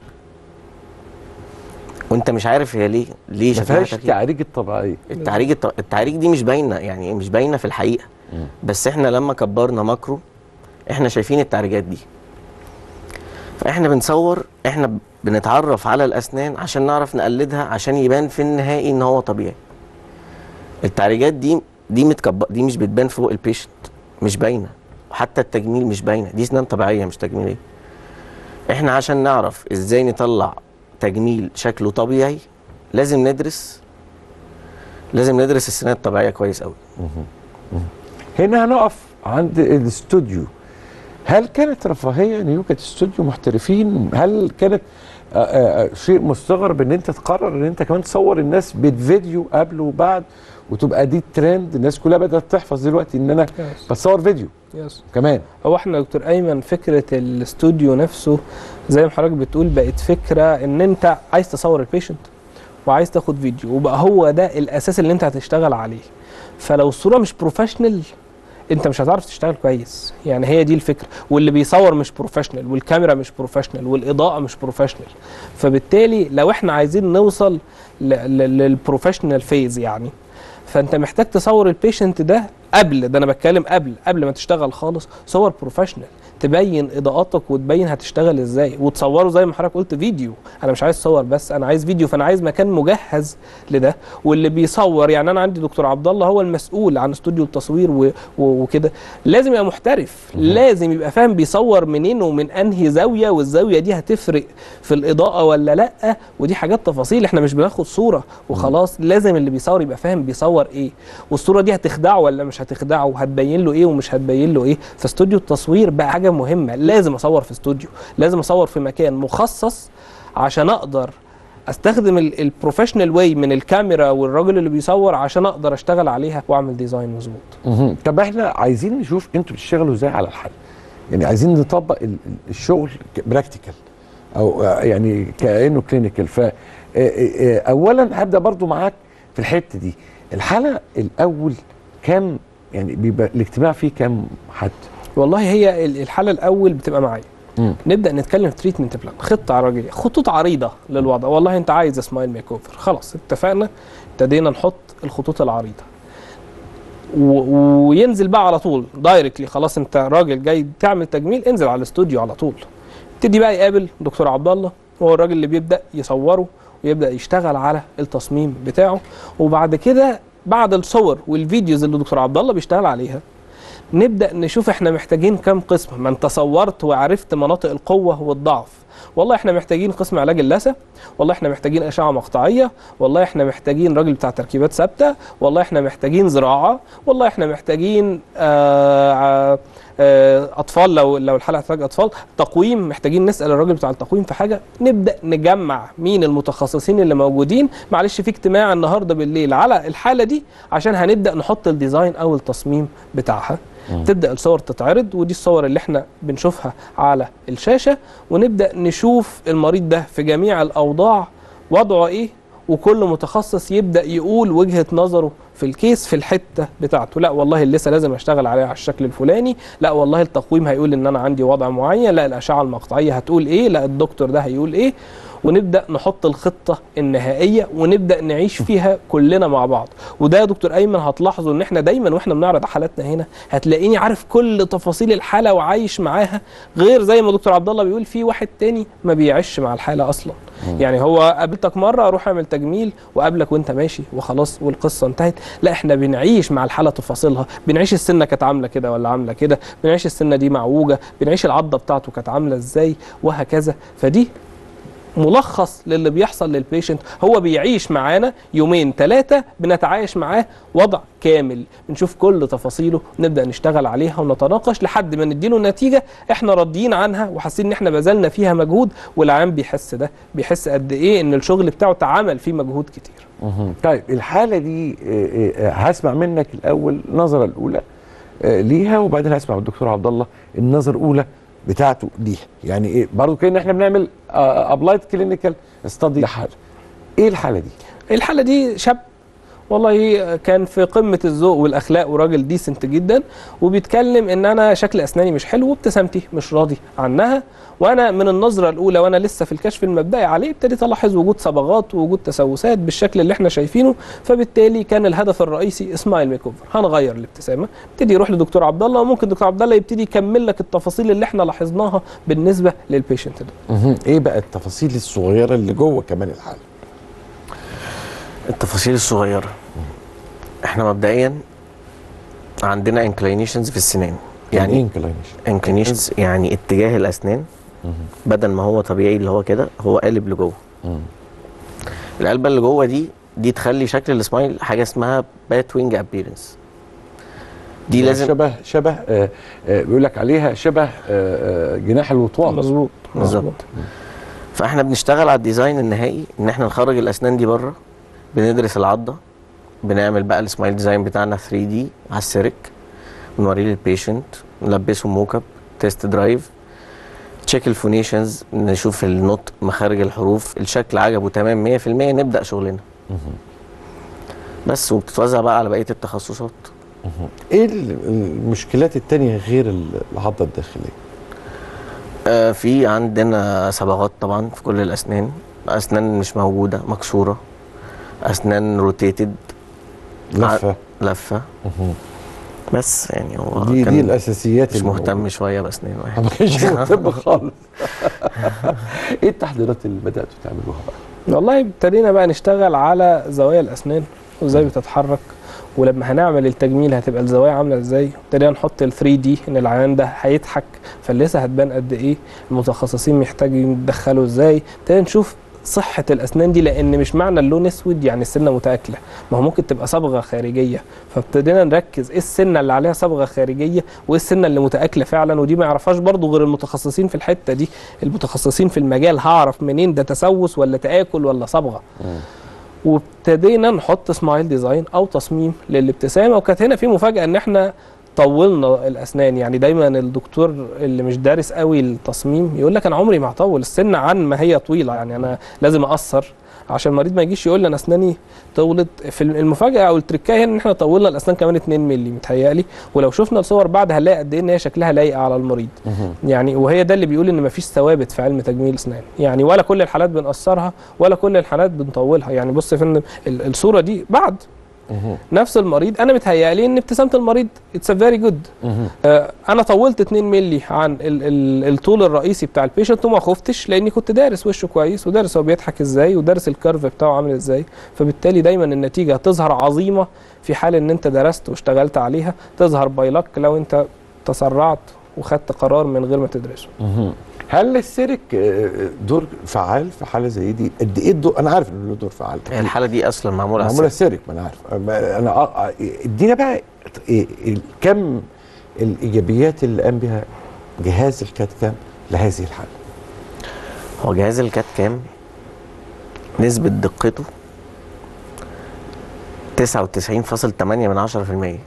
S5: وأنت مش عارف هي ليه ليه
S2: ما
S5: شكلها
S2: فيهاش
S5: تركيب.
S2: التعريج الطبيعيه
S5: التعريج الط... التعريج دي مش باينة يعني مش باينة في الحقيقة. بس إحنا لما كبرنا macro إحنا شايفين التعريجات دي. فإحنا بنصور إحنا بنتعرف على الأسنان عشان نعرف نقلدها عشان يبان في النهائي إن هو طبيعي. التعريجات دي دي متكبر دي مش بتبان فوق البيشنت مش باينة. وحتى التجميل مش باينة. دي اسنان طبيعية مش تجميليه إحنا عشان نعرف إزاي نطلع تجميل شكله طبيعي لازم ندرس لازم ندرس السنان الطبيعية كويس قوي
S2: هنا هنقف عند الاستوديو. هل كانت رفاهية إن يوجد استوديو محترفين؟ هل كانت آه، آه، آه، شيء مستغرب إن أنت تقرر إن أنت كمان تصور الناس بالفيديو قبل وبعد؟ وتبقى دي الترند الناس كلها بدأت تحفظ دلوقتي إن أنا
S3: Yes.
S2: بصور فيديو.
S3: yes
S2: كمان.
S3: هو إحنا يا دكتور أيمن فكرة الاستوديو نفسه زي ما حضرتك بتقول بقت فكرة إن أنت عايز تصور ال patient وعايز تاخد فيديو وبقى هو ده الأساس اللي أنت هتشتغل عليه. فلو الصورة مش professional أنت مش هتعرف تشتغل كويس. يعني هي دي الفكرة. واللي بيصور مش professional والكاميرا مش professional والإضاءة مش professional فبالتالي لو إحنا عايزين نوصل لل professional phase يعني فانت محتاج تصور ال patient ده قبل ده أنا بتكلم قبل قبل ما تشتغل خالص صور professional تبين إضاءاتك وتبين هتشتغل إزاي. وتصوره زي ما حضرتك قلت فيديو. أنا مش عايز صور بس أنا عايز فيديو فأنا عايز مكان مجهز لده. واللي بيصور يعني أنا عندي دكتور عبد الله هو المسؤول عن استوديو التصوير وكده. لازم يبقى محترف. لازم يبقى فاهم بيصور منين ومن أنهي زاوية والزاوية دي هتفرق في الإضاءة ولا لأ. ودي حاجات تفاصيل إحنا مش بناخد صورة وخلاص. لازم اللي بيصور يبقى فاهم بيصور إيه. والصورة دي هتخدعه ولا مش هتخدعه وهتبين له إيه ومش هتبين له إيه. فاستوديو التصوير بقى حاجة مهمة لازم أصور في استوديو لازم أصور في مكان مخصص عشان أقدر أستخدم ال- ال professional way من الكاميرا والراجل اللي بيصور عشان أقدر أشتغل عليها وأعمل design مظبوط.
S2: طب إحنا عايزين نشوف أنتوا بتشتغلوا إزاي على الحل؟ يعني عايزين نطبق ال- ال- الشغل practical أو آه، يعني كأنه clinical ف آه، آه، اولا هبدأ برضو معاك في الحتة دي. الحالة الأول كام يعني بيبقى الاجتماع فيه كام حد؟
S3: والله هي ال- الحالة الأول بتبقى معايا. نبدأ نتكلم في treatment plan خطة علاجيه خطوط عريضة للوضع. والله أنت عايز smile makeover خلاص اتفقنا. ابتدينا نحط الخطوط العريضة. و- وينزل بقى على طول directly خلاص أنت راجل جاي تعمل تجميل انزل على الاستوديو على طول. يبتدي بقى يقابل دكتور عبد الله. هو الراجل اللي بيبدأ يصوره ويبدأ يشتغل على التصميم بتاعه. وبعد كده بعد الصور وال videos اللي دكتور عبد الله بيشتغل عليها نبدأ نشوف إحنا محتاجين كام قسم. ما انت صورت وعرفت مناطق القوة والضعف. والله إحنا محتاجين قسم علاج اللثة والله إحنا محتاجين أشعة مقطعية والله إحنا محتاجين راجل بتاع تركيبات ثابتة والله إحنا محتاجين زراعة والله إحنا محتاجين آه آه أطفال لو لو الحلقة تحتاج أطفال تقويم محتاجين نسأل الراجل بتاع التقويم في حاجة نبدأ نجمع مين المتخصصين اللي موجودين معلش في اجتماع النهارده بالليل على الحالة دي عشان هنبدأ نحط ال design أو التصميم بتاعها. تبدأ الصور تتعرض ودي الصور اللي إحنا بنشوفها على الشاشة ونبدأ نشوف المريض ده في جميع الأوضاع وضعه إيه؟ وكل متخصص يبدأ يقول وجهة نظره في ال case في الحتة بتاعته. لا والله لسه لازم أشتغل عليها على الشكل الفلاني. لا والله التقويم هيقول إن أنا عندي وضع معين. لا الأشعة المقطعية هتقول إيه؟ لا الدكتور ده هيقول إيه؟ ونبدأ نحط الخطة النهائية ونبدأ نعيش فيها كلنا مع بعض. وده يا دكتور أيمن هتلاحظوا إن إحنا دايما وإحنا بنعرض حالاتنا هنا هتلاقيني عارف كل تفاصيل الحالة وعايش معاها غير زي ما دكتور عبد الله بيقول في واحد تاني ما بيعيش مع الحالة أصلا. يعني هو قابلتك مرة أروح أعمل تجميل وقابلك وأنت ماشي وخلاص والقصة انتهت. لا إحنا بنعيش مع الحالة تفاصيلها. بنعيش السنة كانت عاملة كده ولا عاملة كده. بنعيش السنة دي معوجة. بنعيش العضة بتاعته كانت عاملة إزاي وهكذا. فدي ملخص للي بيحصل للبيشنت هو بيعيش معانا يومين ثلاثة بنتعايش معاه وضع كامل. بنشوف كل تفاصيله نبدأ نشتغل عليها ونتناقش لحد ما نديله نتيجة إحنا راضيين عنها وحاسين ان إحنا بذلنا فيها مجهود. والعيان بيحس ده بيحس قد إيه ان الشغل بتاعه اتعمل فيه مجهود كتير.
S2: طيب الحالة دي آه، آه، هسمع منك الأول النظره الأولى آه، ليها وبعدين هسمع من الدكتور عبد الله النظرة الأولى. بتاعته ليها يعني إيه؟ برضه كأن إحنا بنعمل applied clinical الحالة إيه الحالة دي؟
S3: الحالة دي شاب والله كان في قمة الذوق والأخلاق وراجل decent جدا وبيتكلم إن أنا شكل أسناني مش حلو وابتسامتي مش راضي عنها وأنا من النظرة الأولى وأنا لسه في الكشف المبدئي عليه ابتديت ألاحظ وجود صبغات ووجود تسوسات بالشكل اللي إحنا شايفينه فبالتالي كان الهدف الرئيسي smile makeover هنغير الابتسامة. ابتدي يروح لدكتور عبد الله وممكن دكتور عبد الله يبتدي يكمل لك التفاصيل اللي إحنا لاحظناها بالنسبة لل patient
S2: ده. إيه بقى التفاصيل الصغيرة اللي جوه كمان الحاله
S5: التفاصيل الصغيرة. إحنا مبدئيا عندنا inclinations في السنان.
S2: يعني إيه
S5: يعني
S2: inclination
S5: inclinations يعني اتجاه الأسنان. بدل ما هو طبيعي اللي هو كده هو قالب لجوه. القلبة اللي جوه دي دي تخلي شكل السمايل حاجة اسمها bat wing appearance دي لازم
S2: شبه شبه آه آه بيقول لك عليها شبه آه جناح الوطواط
S3: مظبوط.
S5: بالظبط. فاحنا بنشتغل على ال design النهائي إن إحنا نخرج الأسنان دي بره بندرس العضة بنعمل بقى ال smile design بتاعنا 3D على السيريك بنوريه لل patient نلبسه mock-up test drive check ال phonations نشوف النطق مخارج الحروف الشكل عجبه تمام 100% نبدأ شغلنا. بس وبتتوزع بقى على بقية التخصصات.
S2: إيه ال- المشكلات التانية غير العضة الداخلية؟
S5: آه في عندنا صبغات طبعا في كل الأسنان. أسنان مش موجودة مكسورة. أسنان روتيتد
S2: لفة.
S5: لفة. بس يعني هو
S2: دي
S5: كان
S2: دي الأساسيات
S5: مش
S2: اللي
S5: مهتم. شوية باسنان واحد
S2: كانش مهتم خالص. إيه التحضيرات اللي بدأتوا تعملوها بقى؟
S3: والله ابتدينا بقى نشتغل على زوايا الأسنان وإزاي بتتحرك ولما هنعمل التجميل هتبقى الزوايا عاملة إزاي. ابتدينا نحط ال 3 دي إن العيان ده هيضحك فاللثه هتبان قد إيه المتخصصين محتاجين يتدخلوا إزاي. ابتدينا نشوف صحة الأسنان دي لأن مش معنى اللون أسود يعني السنة متآكلة. ما هو ممكن تبقى صبغة خارجية. فابتدينا نركز إيه السنة اللي عليها صبغة خارجية وإيه السنة اللي متآكلة فعلا؟ ودي ما يعرفهاش برضو غير المتخصصين في الحتة دي. المتخصصين في المجال هعرف منين ده تسوس ولا تآكل ولا صبغة. وابتدينا نحط smile design أو تصميم للابتسامة. وكانت هنا في مفاجأة إن إحنا طولنا الأسنان. يعني دايما الدكتور اللي مش دارس قوي التصميم يقول لك أنا عمري ما هطول السن عن ما هي طويلة. يعني أنا لازم أقصر عشان المريض ما يجيش يقول لي أنا أسناني طولت. في المفاجأة أو التركاية هنا إن إحنا طولنا الأسنان كمان 2 مللي متهيألي. ولو شفنا الصور بعد هنلاقي قد إيه إن هي شكلها لايقه على المريض. يعني وهي ده اللي بيقول إن مفيش ثوابت في علم تجميل الأسنان. يعني ولا كل الحالات بنقصرها ولا كل الحالات بنطولها. يعني بص يا فندم ال- الصورة دي بعد نفس المريض. أنا متهيألي إن ابتسامة المريض it's very good أنا طولت 2 مللي عن ال ال الطول الرئيسي بتاع ال patient وما خفتش لأني كنت دارس وشه كويس ودارس هو بيضحك إزاي ودارس ال curve بتاعه عامل إزاي. فبالتالي دايما النتيجة هتظهر عظيمة في حال إن أنت درست واشتغلت عليها تظهر باينة لك لو أنت تسرعت وخدت قرار من غير ما تدرسه.
S2: هل السيرك آه، دور فعال في حالة زي دي؟ قد إيه الدور أنا عارف إنه له دور فعال.
S5: هي الحالة دي أصلا معمولة
S2: معمولة
S5: السيرك.
S2: سيرك ما أنا عارف. أنا آه، آه، إدينا بقى إيه كم الإيجابيات اللي قام بها جهاز الكات كام لهذه الحالة؟
S5: هو جهاز الكات كام؟ نسبة دقته 99.8 من 10%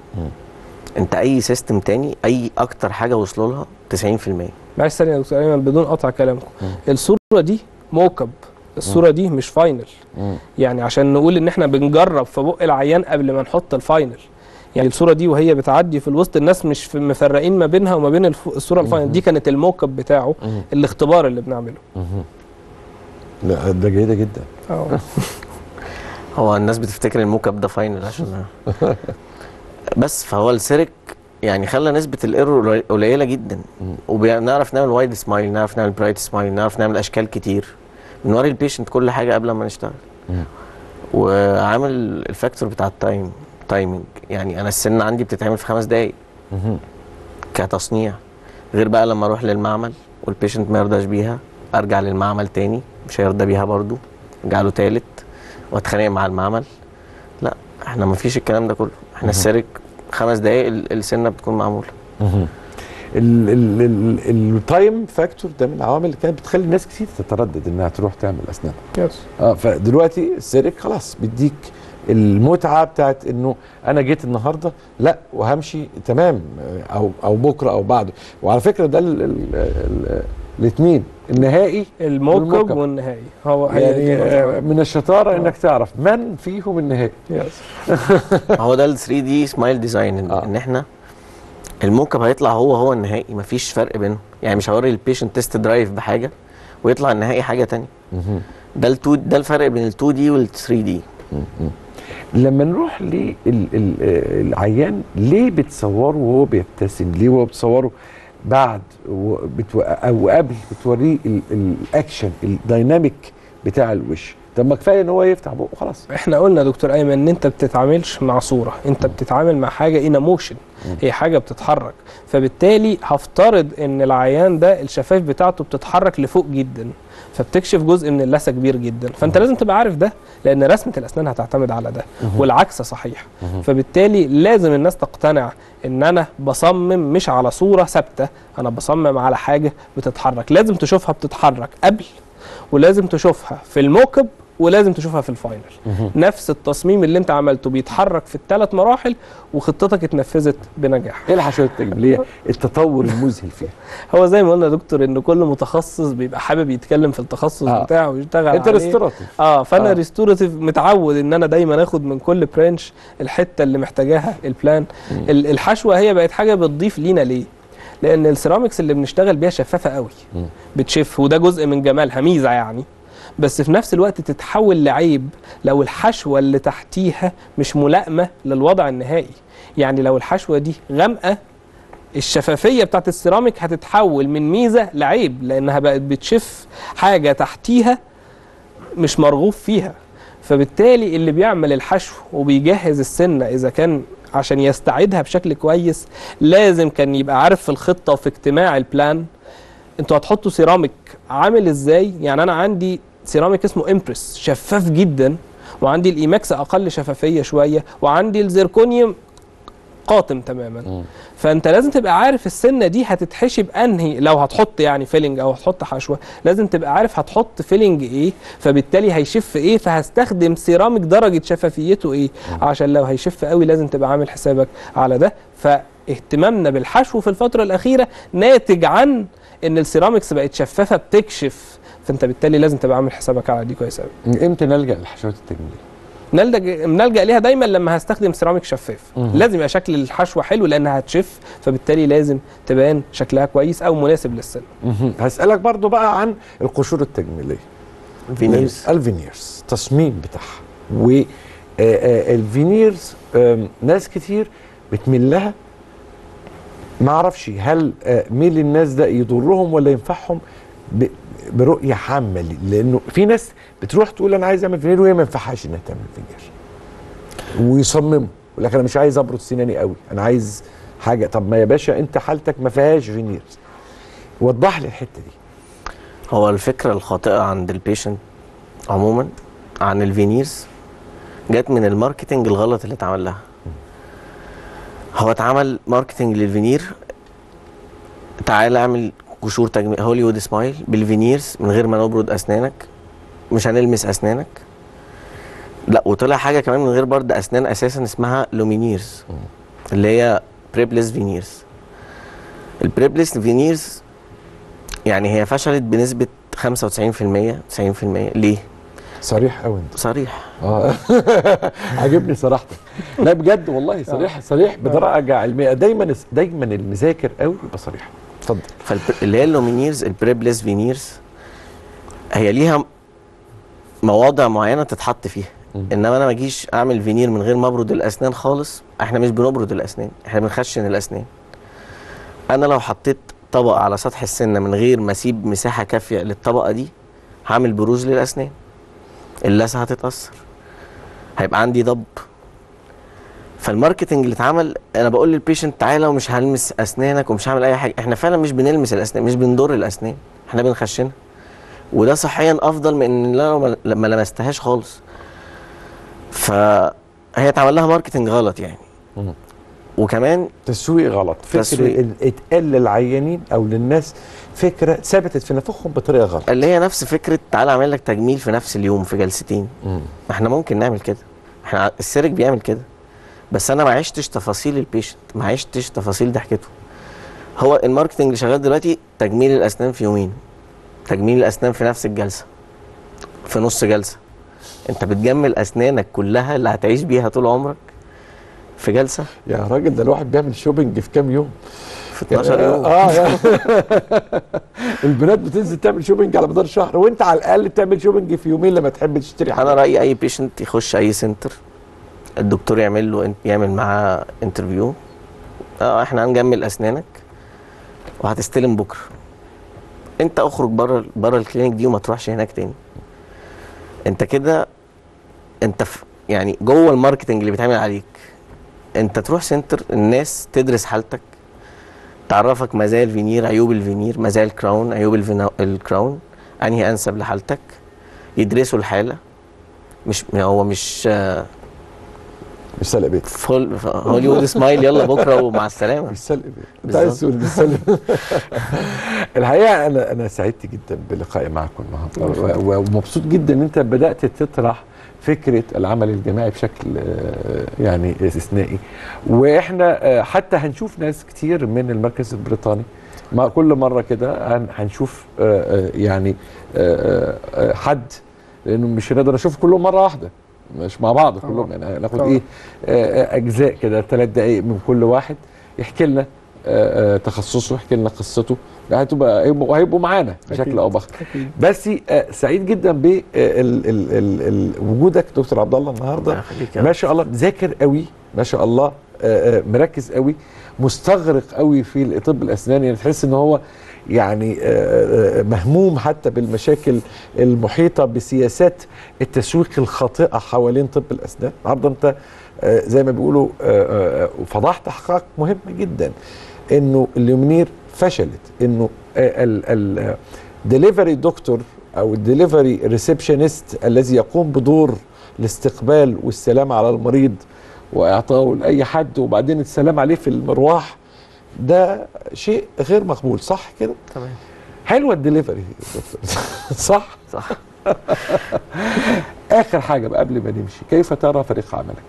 S5: أنت أي system تاني أي أكتر حاجة وصلوا لها 90%
S3: معلش ثانية يا دكتور ايمن بدون قطع كلامكم. الصورة دي mock-up. الصورة دي مش final. يعني عشان نقول إن إحنا بنجرب في بق العيان قبل ما نحط ال final. يعني الصورة دي وهي بتعدي في الوسط الناس مش مفرقين ما بينها وما بين الصورة ال final. دي كانت ال mock-up بتاعه الاختبار اللي بنعمله.
S2: لا ده جيدة جدا.
S5: هو الناس بتفتكر ال mock-up ده final عشان بس فهو السيريك يعني خلى نسبة ال error قليلة جدا. وبنعرف نعمل wide smile نعرف نعمل bright smile نعرف نعمل أشكال كتير. بنوري ال patient كل حاجة قبل ما نشتغل. وعامل ال factor بتاع ال time timing يعني أنا السن عندي بتتعمل في خمس دقايق. كتصنيع. غير بقى لما أروح للمعمل وال patient ما يرضاش بيها أرجع للمعمل تاني. مش هيرضى بيها برضو. أرجع له تالت. وأتخانق مع المعمل. لا إحنا ما فيش الكلام ده كله. إحنا السيريك خمس دقايق ال- السنة بتكون معمولة.
S2: ال- ال- ال- ال time factor ده من العوامل اللي كانت بتخلي ناس كتير تتردد إنها تروح تعمل أسنان.
S3: yes
S2: آه فدلوقتي السيريك خلاص بيديك المتعة بتاعت إنه أنا جيت النهارده لا وهمشي تمام آه، أو أو بكرة أو بعده. وعلى فكرة ده الاثنين النهائي
S3: ال
S2: mock-up.
S3: والنهائي. هو
S2: يعني آه، من الشطارة إنك تعرف من فيهم النهائي.
S3: yes
S5: هو ده ال 3D smile design ان,
S2: آه.
S5: إن إحنا ال mock-up هيطلع هو هو النهائي مفيش فرق بينهم. يعني مش هوري ال patient test drive بحاجة ويطلع النهائي حاجة تانية. ده ال 2 ده الفرق بين ال 2D وال 3D
S2: لما نروح للعيان ليه بتصوره وهو بيبتسم؟ ليه وهو بتصوره؟ بعد وبتو... أو قبل بتوريه ال- ال action ال dynamic بتاع الوش. طب ما كفاية إن هو يفتح بقه خلاص.
S3: إحنا قلنا يا دكتور أيمن إن أنت بتتعاملش مع صورة أنت بتتعامل مع حاجة in motion هي حاجة بتتحرك. فبالتالي هفترض إن العيان ده الشفايف بتاعته بتتحرك لفوق جدا. فبتكشف جزء من اللثة كبير جدا. فأنت لازم تبقى عارف ده لأن رسمة الأسنان هتعتمد على ده والعكس صحيح. فبالتالي لازم الناس تقتنع إن أنا بصمم مش على صورة ثابتة أنا بصمم على حاجة بتتحرك. لازم تشوفها بتتحرك قبل ولازم تشوفها في الموكب ولازم تشوفها في الفاينل. نفس التصميم اللي انت عملته بيتحرك في الثلاث مراحل وخطتك اتنفذت بنجاح.
S2: إيه الحشوات التجميليه التطور المذهل فيها؟
S3: هو زي ما قلنا يا دكتور إن كل متخصص بيبقى حابب يتكلم في التخصص
S2: آه.
S3: بتاعه ويشتغل
S2: انت restorative
S3: آه فأنا
S2: آه.
S3: restorative متعود إن أنا دايما آخد من كل branch الحتة اللي محتاجاها ال plan ال- الحشوة هي بقت حاجة بتضيف لينا ليه؟ لأن ال ceramics اللي بنشتغل بيها شفافة قوي. بتشف وده جزء من جمالها ميزة يعني. بس في نفس الوقت تتحول لعيب لو الحشوة اللي تحتيها مش ملائمة للوضع النهائي. يعني لو الحشوة دي غامقة الشفافية بتاعت السيراميك هتتحول من ميزة لعيب لأنها بقت بتشف حاجة تحتيها مش مرغوب فيها. فبالتالي اللي بيعمل الحشو وبيجهز السنة إذا كان عشان يستعيدها بشكل كويس لازم كان يبقى عارف في الخطة وفي اجتماع ال plan. أنتوا هتحطوا سيراميك عامل إزاي؟ يعني أنا عندي سيراميك اسمه Empress شفاف جدا وعندي الايماكس أقل شفافية شوية وعندي الزيركونيوم قاتم تماما. فأنت لازم تبقى عارف السنة دي هتتحشي بأنهي لو هتحط يعني فيلنج أو هتحط حشوة لازم تبقى عارف هتحط فيلنج إيه فبالتالي هيشف إيه فهستخدم سيراميك درجة شفافيته إيه. عشان لو هيشف قوي لازم تبقى عامل حسابك على ده. فاهتمامنا بالحشو في الفترة الأخيرة ناتج عن إن السيراميكس بقت شفافة بتكشف فانت بالتالي لازم تبقى عامل حسابك على دي كويس قوي
S2: إمتى نلجأ للحشوات التجميليه
S3: نلجأ نلجأ ليها دايما لما هستخدم سيراميك شفاف. لازم يبقى شكل الحشوة حلو لأنها هتشف فبالتالي لازم تبان شكلها كويس أو مناسب للسن.
S2: هسألك برضو بقى عن القشور التجميلية.
S5: فينيرز
S2: الفينيرز تصميم بتاعها. والفينيرز ناس كتير بتميل لها. ما أعرفش هل آه، ميل الناس ده يضرهم ولا ينفعهم ب- برؤية عامة لأنه في ناس بتروح تقول أنا عايز أعمل فينير وهي ما ينفعهاش إنها تعمل فينير. ويصمموا. يقول لك أنا مش عايز أبرد سناني قوي. أنا عايز حاجة. طب ما يا باشا أنت حالتك ما فيهاش فينيرز. وضح لي الحتة دي.
S5: هو الفكرة الخاطئة عند البيشنت عموما عن الفينيرز جت من الماركتنج الغلط اللي اتعمل لها. هو اتعمل ماركتنج للفينير تعالى اعمل قشور تجميل هوليوود سمايل بالفينيرز من غير ما نبرد أسنانك مش هنلمس أسنانك. لا وطلع حاجة كمان من غير برد أسنان أساسا اسمها لومينيرز اللي هي بريبلس فينيرز. البريبلس فينيرز يعني هي فشلت بنسبة 95% 90% ليه؟
S2: صريح قوي أنت.
S5: صريح.
S2: آه. عاجبني صراحتك لا بجد والله صريح صريح بدرجة علمية. دايما دايما المذاكر قوي يبقى صريح اتفضل.
S5: فاللي هي اللومينيرز البريبلس فينيرز هي ليها مواضع معينة تتحط فيها. إنما أنا ما أجيش أعمل فينير من غير ما أبرد الأسنان خالص. إحنا مش بنبرد الأسنان إحنا بنخشن الأسنان. أنا لو حطيت طبقه على سطح السنة من غير ما أسيب مساحة كافية للطبقة دي هعمل بروز للأسنان. اللثة هتتأثر. هيبقى عندي ضب فالماركتنج اللي اتعمل أنا بقول للبيشنت تعالى ومش هلمس أسنانك ومش هعمل أي حاجة. إحنا فعلا مش بنلمس الأسنان مش بنضر الأسنان إحنا بنخشنها. وده صحيا أفضل من إن أنا ما- لمستهاش خالص. فهي اتعمل لها ماركتنج غلط يعني. وكمان
S2: تسويق غلط. فكرة
S5: تسويق.
S2: اتقال للعيانين أو للناس فكرة ثبتت في نفوخهم بطريقة غلط.
S5: اللي هي نفس فكرة تعالى أعمل لك تجميل في نفس اليوم في جلستين. ما إحنا ممكن نعمل كده. إحنا السيرك بيعمل كده. بس أنا ما عشتش تفاصيل البيشنت ما عشتش تفاصيل ضحكته. هو الماركتنج اللي شغال دلوقتي تجميل الأسنان في يومين تجميل الأسنان في نفس الجلسة في نص جلسة. أنت بتجمل أسنانك كلها اللي هتعيش بيها طول عمرك في جلسة؟
S2: يا راجل ده الواحد بيعمل شوبينج في كام يوم؟
S5: في 12 يوم.
S2: آه يعني البنات بتنزل تعمل شوبينج على مدار شهر وأنت على الأقل بتعمل شوبينج في يومين لما تحب تشتري حاجة.
S5: أنا رأيي أي بيشنت يخش أي سنتر الدكتور يعمل له يعمل معاه انترفيو آه إحنا هنجمل أسنانك وهتستلم بكرة. أنت اخرج بره بره الكلينيك دي وما تروحش هناك تاني. أنت كده أنت في يعني جوه الماركتنج اللي بيتعمل عليك أنت تروح سنتر الناس تدرس حالتك تعرفك مزايا الفينير عيوب الفينير مزايا الكراون عيوب الكراون أنهي أنسب لحالتك يدرسوا الحالة. مش هو مش آه،
S2: مش سلق بيت.
S5: فول هوليوود سمايل يلا بكرة ومع السلامة.
S2: مش سلق بيت. انت. عايز تقول مش سلق الحقيقة أنا أنا سعدت جدا بلقائي معكم النهارده. ومبسوط جدا إن أنت بدأت تطرح فكرة العمل الجماعي بشكل آه، يعني استثنائي. وإحنا آه، حتى هنشوف ناس كتير من المركز البريطاني. ما كل مرة كده هن- هنشوف آه، يعني حد لأنه مش هنقدر نشوف كلهم مرة واحدة. مش مع بعض كلهم يعني هناخد
S3: طبعا.
S2: إيه آه، آه، أجزاء كده ثلاث دقائق من كل واحد يحكي لنا آه، تخصصه يحكي لنا قصته هتبقى هيبقوا هيبقوا معانا بشكل. أو
S3: بآخر. بس
S2: سعيد جدا بوجودك دكتور عبد الله النهارده ما. شاء الله مذاكر قوي ما شاء الله مركز قوي مستغرق قوي في طب الاسنان يعني تحس إن هو يعني آه، آه، مهموم حتى بالمشاكل المحيطة بسياسات التسويق الخاطئة حوالين طب الأسنان. النهارده أنت آه، زي ما بيقولوا فضحت حقائق مهمه جدا إنه اليومينير فشلت إنه الدليفري دكتور أو الدليفري ريسبشنست الذي يقوم بدور الاستقبال والسلام على المريض وإعطائه لأي حد وبعدين السلام عليه في المرواح ده شيء غير مقبول صح كده؟
S5: تمام.
S2: حلوة الدليفري صح؟
S5: صح.
S2: آخر حاجة بقى قبل ما نمشي كيف ترى فريق عملك؟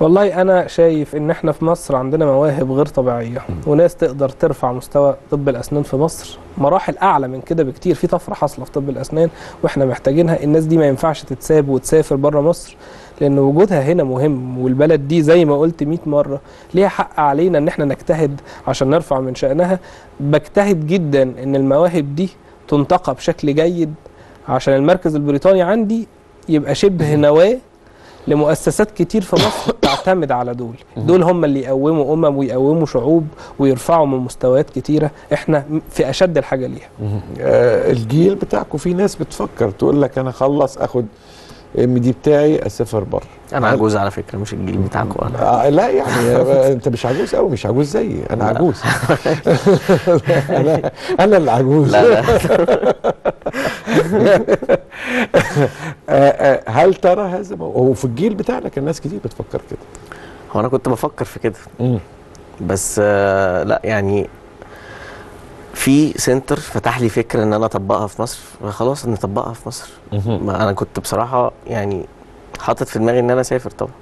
S3: والله أنا شايف إن إحنا في مصر عندنا مواهب غير طبيعية وناس تقدر ترفع مستوى طب الأسنان في مصر. مراحل أعلى من كده بكتير في طفرة حاصلة في طب الأسنان وإحنا محتاجينها. الناس دي ما ينفعش تتساب وتسافر بره مصر لأن وجودها هنا مهم والبلد دي زي ما قلت 100 مرة ليها حق علينا إن إحنا نجتهد عشان نرفع من شأنها. بجتهد جدا إن المواهب دي تنتقى بشكل جيد عشان المركز البريطاني عندي يبقى شبه نواه لمؤسسات كتير في مصر تعتمد على دول. دول هم اللي يقوموا أمم ويقوموا شعوب ويرفعوا من مستويات كتيرة. إحنا في أشد الحاجة ليها.
S2: آه الجيل بتاعكم في ناس بتفكر تقول لك أنا اخلص آخد ام دي بتاعي أسافر بره.
S5: أنا عجوز على فكرة مش الجيل بتاعكم أنا.
S2: آه لا يعني آه، أنت مش عجوز قوي مش عجوز زيي. أنا عجوز. أنا أنا اللي عجوز.
S5: لا لا.
S2: هل ترى هذا هو في الجيل بتاعنا كان ناس كتير بتفكر كده.
S5: هو أنا كنت بفكر في كده. بس آه لا يعني في سنتر فتح لي فكرة إن أنا أطبقها في مصر. فخلاص نطبقها في مصر. ما أنا كنت بصراحة يعني حاطط في دماغي إن أنا أسافر طبعا.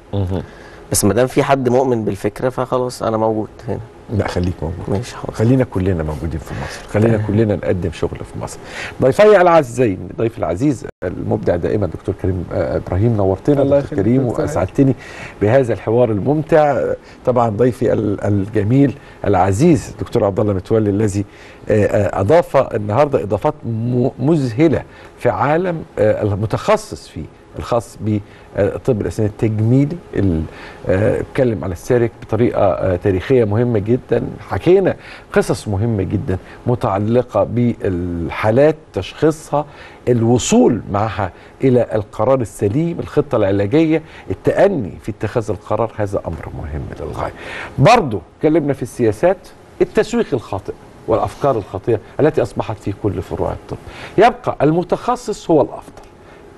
S5: بس ما دام في حد مؤمن بالفكرة فخلاص أنا موجود هنا.
S2: لا خليك موجود.
S5: ماشي حاضر.
S2: خلينا كلنا موجودين في مصر. خلينا كلنا نقدم شغل في مصر. ضيفي العزيزين ضيف العزيز المبدع دائما دكتور كريم آه، إبراهيم نورتنا
S3: الله
S2: دكتور كريم وأسعدتني بهذا الحوار الممتع. طبعا ضيفي ال- الجميل العزيز دكتور عبد الله متولي الذي آه، آه، أضاف النهارده إضافات مذهلة في عالم المتخصص فيه الخاص بطب الأسنان التجميلي ال- آه، اتكلم على السيرك بطريقة آه، تاريخية مهمة جدا. حكينا قصص مهمة جدا متعلقة بالحالات تشخيصها الوصول معها إلى القرار السليم الخطة العلاجية التأني في اتخاذ القرار. هذا أمر مهم للغاية. برضو اتكلمنا في السياسات التسويق الخاطئ والأفكار الخطيره التي أصبحت في كل فروع الطب. يبقى المتخصص هو الأفضل.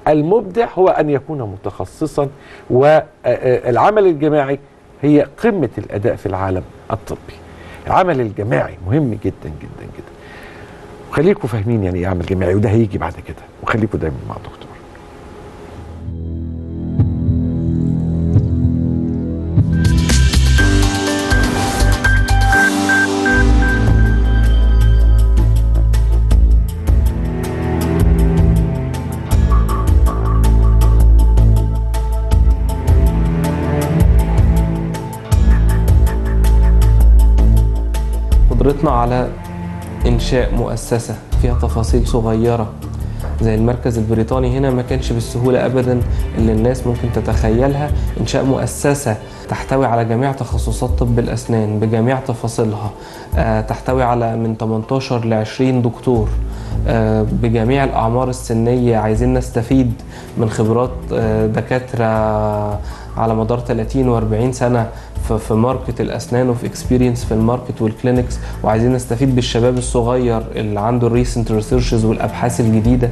S2: المبدع هو أن يكون متخصصا والعمل الجماعي هي قمة الأداء في العالم الطبي. العمل الجماعي مهم جدا جدا جدا. وخليكم فاهمين يعني إيه عمل جماعي وده هيجي بعد كده. وخليكم دايما مع الدكتور
S3: قدرتنا على إنشاء مؤسسة فيها تفاصيل صغيرة زي المركز البريطاني هنا ما كانش بالسهولة أبدا اللي الناس ممكن تتخيلها. إنشاء مؤسسة تحتوي على جميع تخصصات طب الأسنان بجميع تفاصيلها آه، تحتوي على من 18 ل 20 دكتور آه، بجميع الأعمار السنية. عايزين نستفيد من خبرات آه، دكاترة على مدار 30 و40 سنة في في ماركت الأسنان وفي اكسبيرينس في الماركت والكلينكس وعايزين نستفيد بالشباب الصغير اللي عنده الريسنت ريسيرشز والأبحاث الجديدة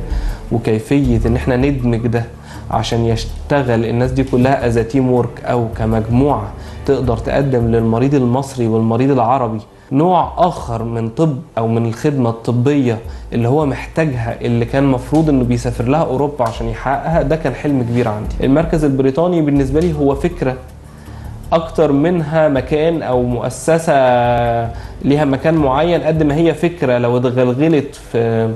S3: وكيفية إن إحنا ندمج ده عشان يشتغل. الناس دي كلها از تيم وورك أو كمجموعة تقدر تقدم للمريض المصري والمريض العربي نوع آخر من طب أو من الخدمة الطبية اللي هو محتاجها اللي كان مفروض إنه بيسافر لها أوروبا عشان يحققها ده كان حلم كبير عندي. المركز البريطاني بالنسبة لي هو فكرة أكتر منها مكان أو مؤسسة ليها مكان معين قد ما هي فكرة لو اتغلغلت في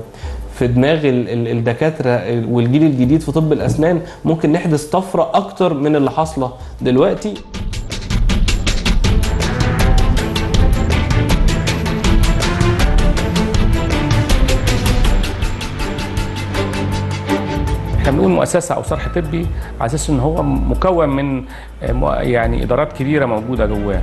S3: في دماغ ال- ال- الدكاترة والجيل الجديد في طب الأسنان ممكن نحدث طفرة أكتر من اللي حاصلة دلوقتي.
S7: بنقول مؤسسه أو صرح طبي على أساس إن هو مكون من آه، يعني إدارات كبيرة موجودة جواه.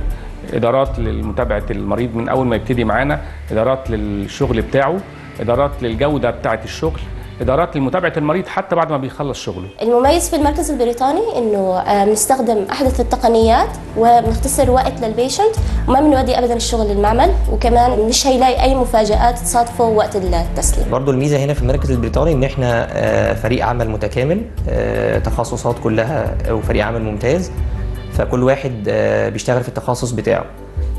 S7: إدارات لمتابعه المريض من أول ما يبتدي معانا إدارات للشغل بتاعه إدارات للجودة بتاعة الشغل إدارات لمتابعة المريض حتى بعد ما بيخلص شغله.
S8: المميز في المركز البريطاني إنه آه، بنستخدم أحدث التقنيات وبنختصر وقت للبيشنت وما بنودي ابدا الشغل للمعمل وكمان مش هيلاقي أي مفاجآت تصادفه وقت التسليم.
S9: برضو الميزة هنا في المركز البريطاني إن إحنا آه، فريق عمل متكامل آه، تخصصات كلها وفريق عمل ممتاز فكل واحد بيشتغل في التخصص بتاعه.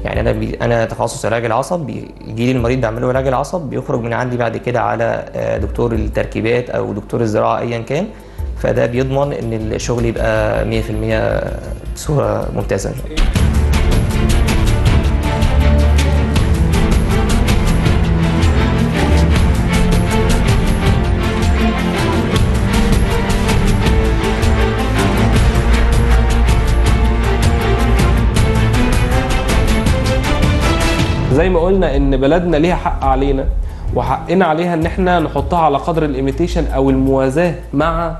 S9: يعني أنا بي أنا تخصص علاج العصب بيجي لي المريض بعمل له علاج العصب بيخرج من عندي بعد كده على آه، دكتور التركيبات أو دكتور الزراعة ايا كان. فده بيضمن إن الشغل يبقى 100% بصورة ممتازه
S3: زي ما قلنا إن بلدنا ليها حق علينا وحقنا عليها إن إحنا نحطها على قدر الايميتيشن أو الموازاة مع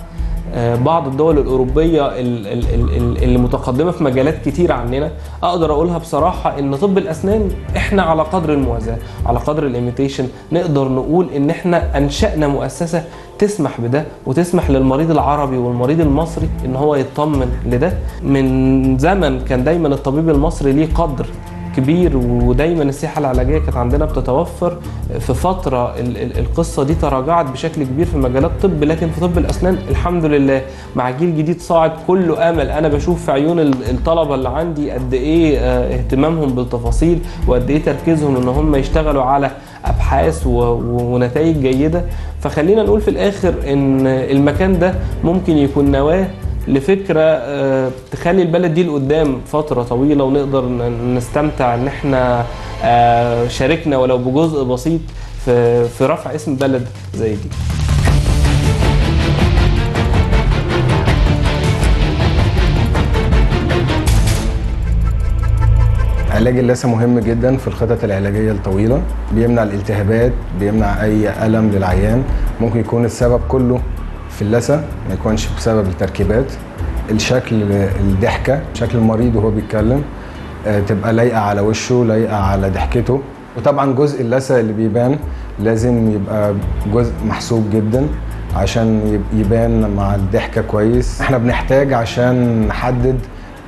S3: آه، بعض الدول الأوروبية ال- ال- ال- ال- اللي متقدمة في مجالات كتير عننا. أقدر أقولها بصراحة إن طب الأسنان إحنا على قدر الموازاة على قدر الايميتيشن نقدر نقول إن إحنا أنشأنا مؤسسة تسمح بده وتسمح للمريض العربي والمريض المصري إن هو يطمن لده. من زمن كان دايما الطبيب المصري ليه قدر كبير ودايما السياحة العلاجية كانت عندنا بتتوفر في فترة ال- ال- القصة دي تراجعت بشكل كبير في مجالات طب لكن في طب الأسنان الحمد لله مع جيل جديد صاعد كله آمل. أنا بشوف في عيون ال- الطلبة اللي عندي قد إيه آه، اهتمامهم بالتفاصيل وقد إيه تركيزهم إن هم يشتغلوا على أبحاث ونتائج جيدة. فخلينا نقول في الآخر إن المكان ده ممكن يكون نواه لفكرة آه، تخلي البلد دي لقدام فترة طويلة ونقدر نستمتع إن إحنا آه، شاركنا ولو بجزء بسيط في رفع اسم بلد زي دي.
S10: علاج اللثة مهم جدا في الخطط العلاجية الطويلة بيمنع الالتهابات بيمنع أي ألم للعيان ممكن يكون السبب كله في اللثة ما يكونش بسبب التركيبات. الشكل الضحكة شكل المريض وهو بيتكلم آه، تبقى لايقة على وشه لايقة على ضحكته. وطبعا جزء اللثة اللي بيبان لازم يبقى جزء محسوب جدا عشان يب- يبان مع الضحكة كويس. إحنا بنحتاج عشان نحدد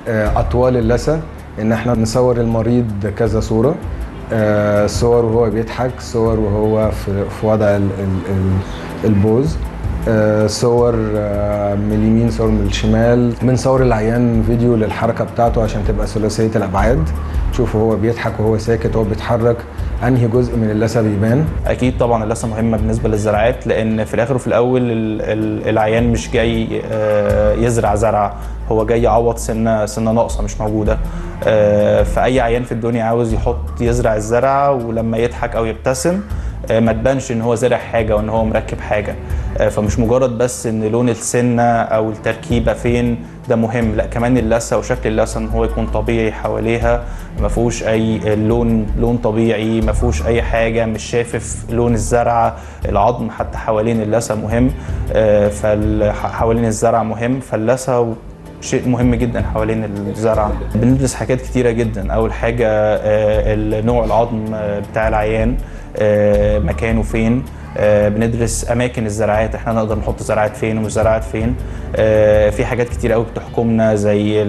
S10: آه، أطوال اللثة إن إحنا نصور المريض كذا صورة آه، صور وهو بيضحك صور وهو في, وضع ال ال ال البوز. صور آه، من اليمين صور من الشمال بنصور العيان فيديو للحركة بتاعته عشان تبقى ثلاثية الأبعاد. تشوفه هو بيضحك وهو ساكت وهو بيتحرك. أنهي جزء من اللثة بيبان؟
S11: أكيد طبعا اللثة مهمة بالنسبة للزراعات لأن في الآخر وفي الأول ال- ال- العيان مش جاي آه، يزرع زرعة هو جاي يعوض سنة سنة ناقصة مش موجودة. آه، فأي عيان في الدنيا عاوز يحط يزرع الزرعة ولما يضحك أو يبتسم آه، ما تبانش إن هو زرع حاجة وإن هو مركب حاجة. آه، فمش مجرد بس إن لون السنة أو التركيبه فين ده مهم لأ كمان اللثة وشكل اللثة إن هو يكون طبيعي حواليها. ما فيهوش أي لون لون طبيعي ما فيهوش أي حاجة مش شافف لون الزرعه العظم حتى حوالين اللثة مهم. فحوالين الزرع مهم. فاللثة شيء مهم جدا حوالين الزرع. بندرس حاجات كتيرة جدا. أول حاجة آه، نوع العظم آه، بتاع العيان آه، مكانه فين. آه، بندرس أماكن الزراعات. إحنا نقدر نحط زراعات فين ومش زراعات فين. آه، في حاجات كتير قوي بتحكمنا زي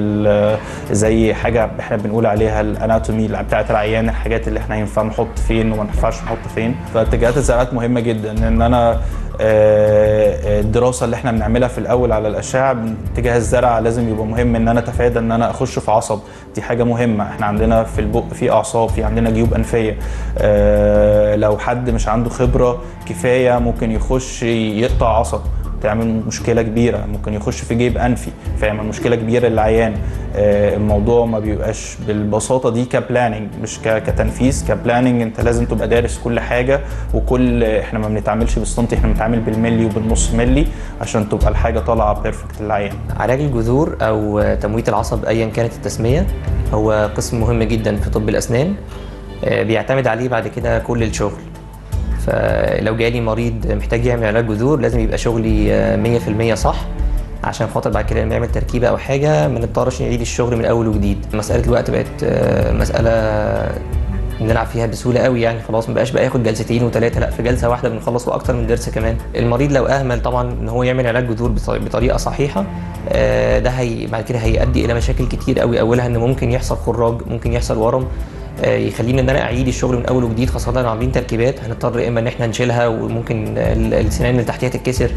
S11: زي حاجة إحنا بنقول عليها الاناتومي بتاعه العيان الحاجات اللي إحنا ينفع نحط فين وما ينفعش نحط فين. فاتجاهات الزراعات مهمة جدا. إن أنا آه، الدراسة اللي إحنا بنعملها في الأول على الأشعة اتجاه الزرع لازم يبقى مهم إن أنا أتفادى إن أنا أخش في عصب. دي حاجة مهمة. إحنا عندنا في البق في أعصاب في عندنا جيوب أنفية. آه، لو حد مش عنده خبرة ممكن يخش يقطع عصب تعمل مشكلة كبيرة ممكن يخش في جيب أنفي فيعمل مشكلة كبيرة للعيان. آه، الموضوع ما بيبقاش بالبساطة دي ك planning مش كتنفيذ ك planning انت لازم تبقى دارس كل حاجة وكل إحنا ما بنتعاملش بالسنتي إحنا بنتعامل بالملي وبالنص ملي عشان تبقى الحاجة طالعة perfect للعيان.
S9: علاج الجذور أو تمويت العصب ايا كانت التسمية هو قسم مهم جدا في طب الأسنان. آه، بيعتمد عليه بعد كده كل الشغل. فلو جالي مريض محتاج يعمل علاج جذور لازم يبقى شغلي آه، 100% صح عشان خاطر بعد كده لما يعمل تركيبة أو حاجة ما نضطرش نعيد الشغل من أول وجديد. مسألة الوقت بقت آه، مسألة نلعب فيها بسهولة قوي يعني خلاص ما بقاش بقى ياخد جلستين وثلاثه لا في جلسة واحدة بنخلص وأكتر من ضرس كمان. المريض لو أهمل طبعا إن هو يعمل علاج جذور بط- بطريقة صحيحة آه، ده هي بعد كده هيؤدي إلى مشاكل كتير قوي. أولها إن ممكن يحصل خراج ممكن يحصل ورم. آه، يخليني إن أنا أعيد الشغل من أول وجديد خاصة لو عاملين تركيبات هنضطر إما إن إحنا نشيلها وممكن ال- السنان اللي تحتيها تتكسر.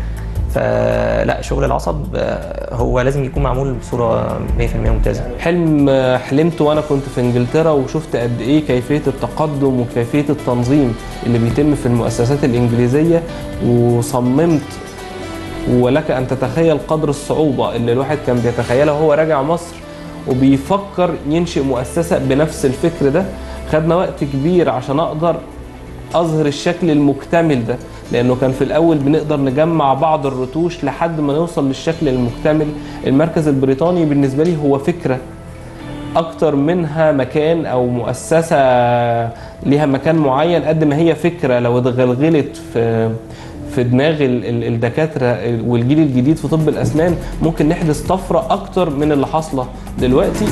S9: فلا شغل العصب آه، هو لازم يكون معمول بصورة 100% ممتازة.
S3: حلم حلمت وأنا كنت في إنجلترا وشفت قد إيه كيفية التقدم وكيفية التنظيم اللي بيتم في المؤسسات الإنجليزية وصممت ولك أن تتخيل قدر الصعوبة اللي الواحد كان بيتخيلها وهو راجع مصر. وبيفكر ينشئ مؤسسة بنفس الفكر ده. خدنا وقت كبير عشان أقدر أظهر الشكل المكتمل ده لأنه كان في الأول بنقدر نجمع بعض الرتوش لحد ما نوصل للشكل المكتمل. المركز البريطاني بالنسبة لي هو فكرة أكتر منها مكان أو مؤسسة ليها مكان معين قد ما هي فكرة. لو اتغلغلت في في دماغ ال- ال- الدكاترة والجيل الجديد في طب الأسنان ممكن نحدث طفرة أكتر من اللي حاصلة دلوقتي.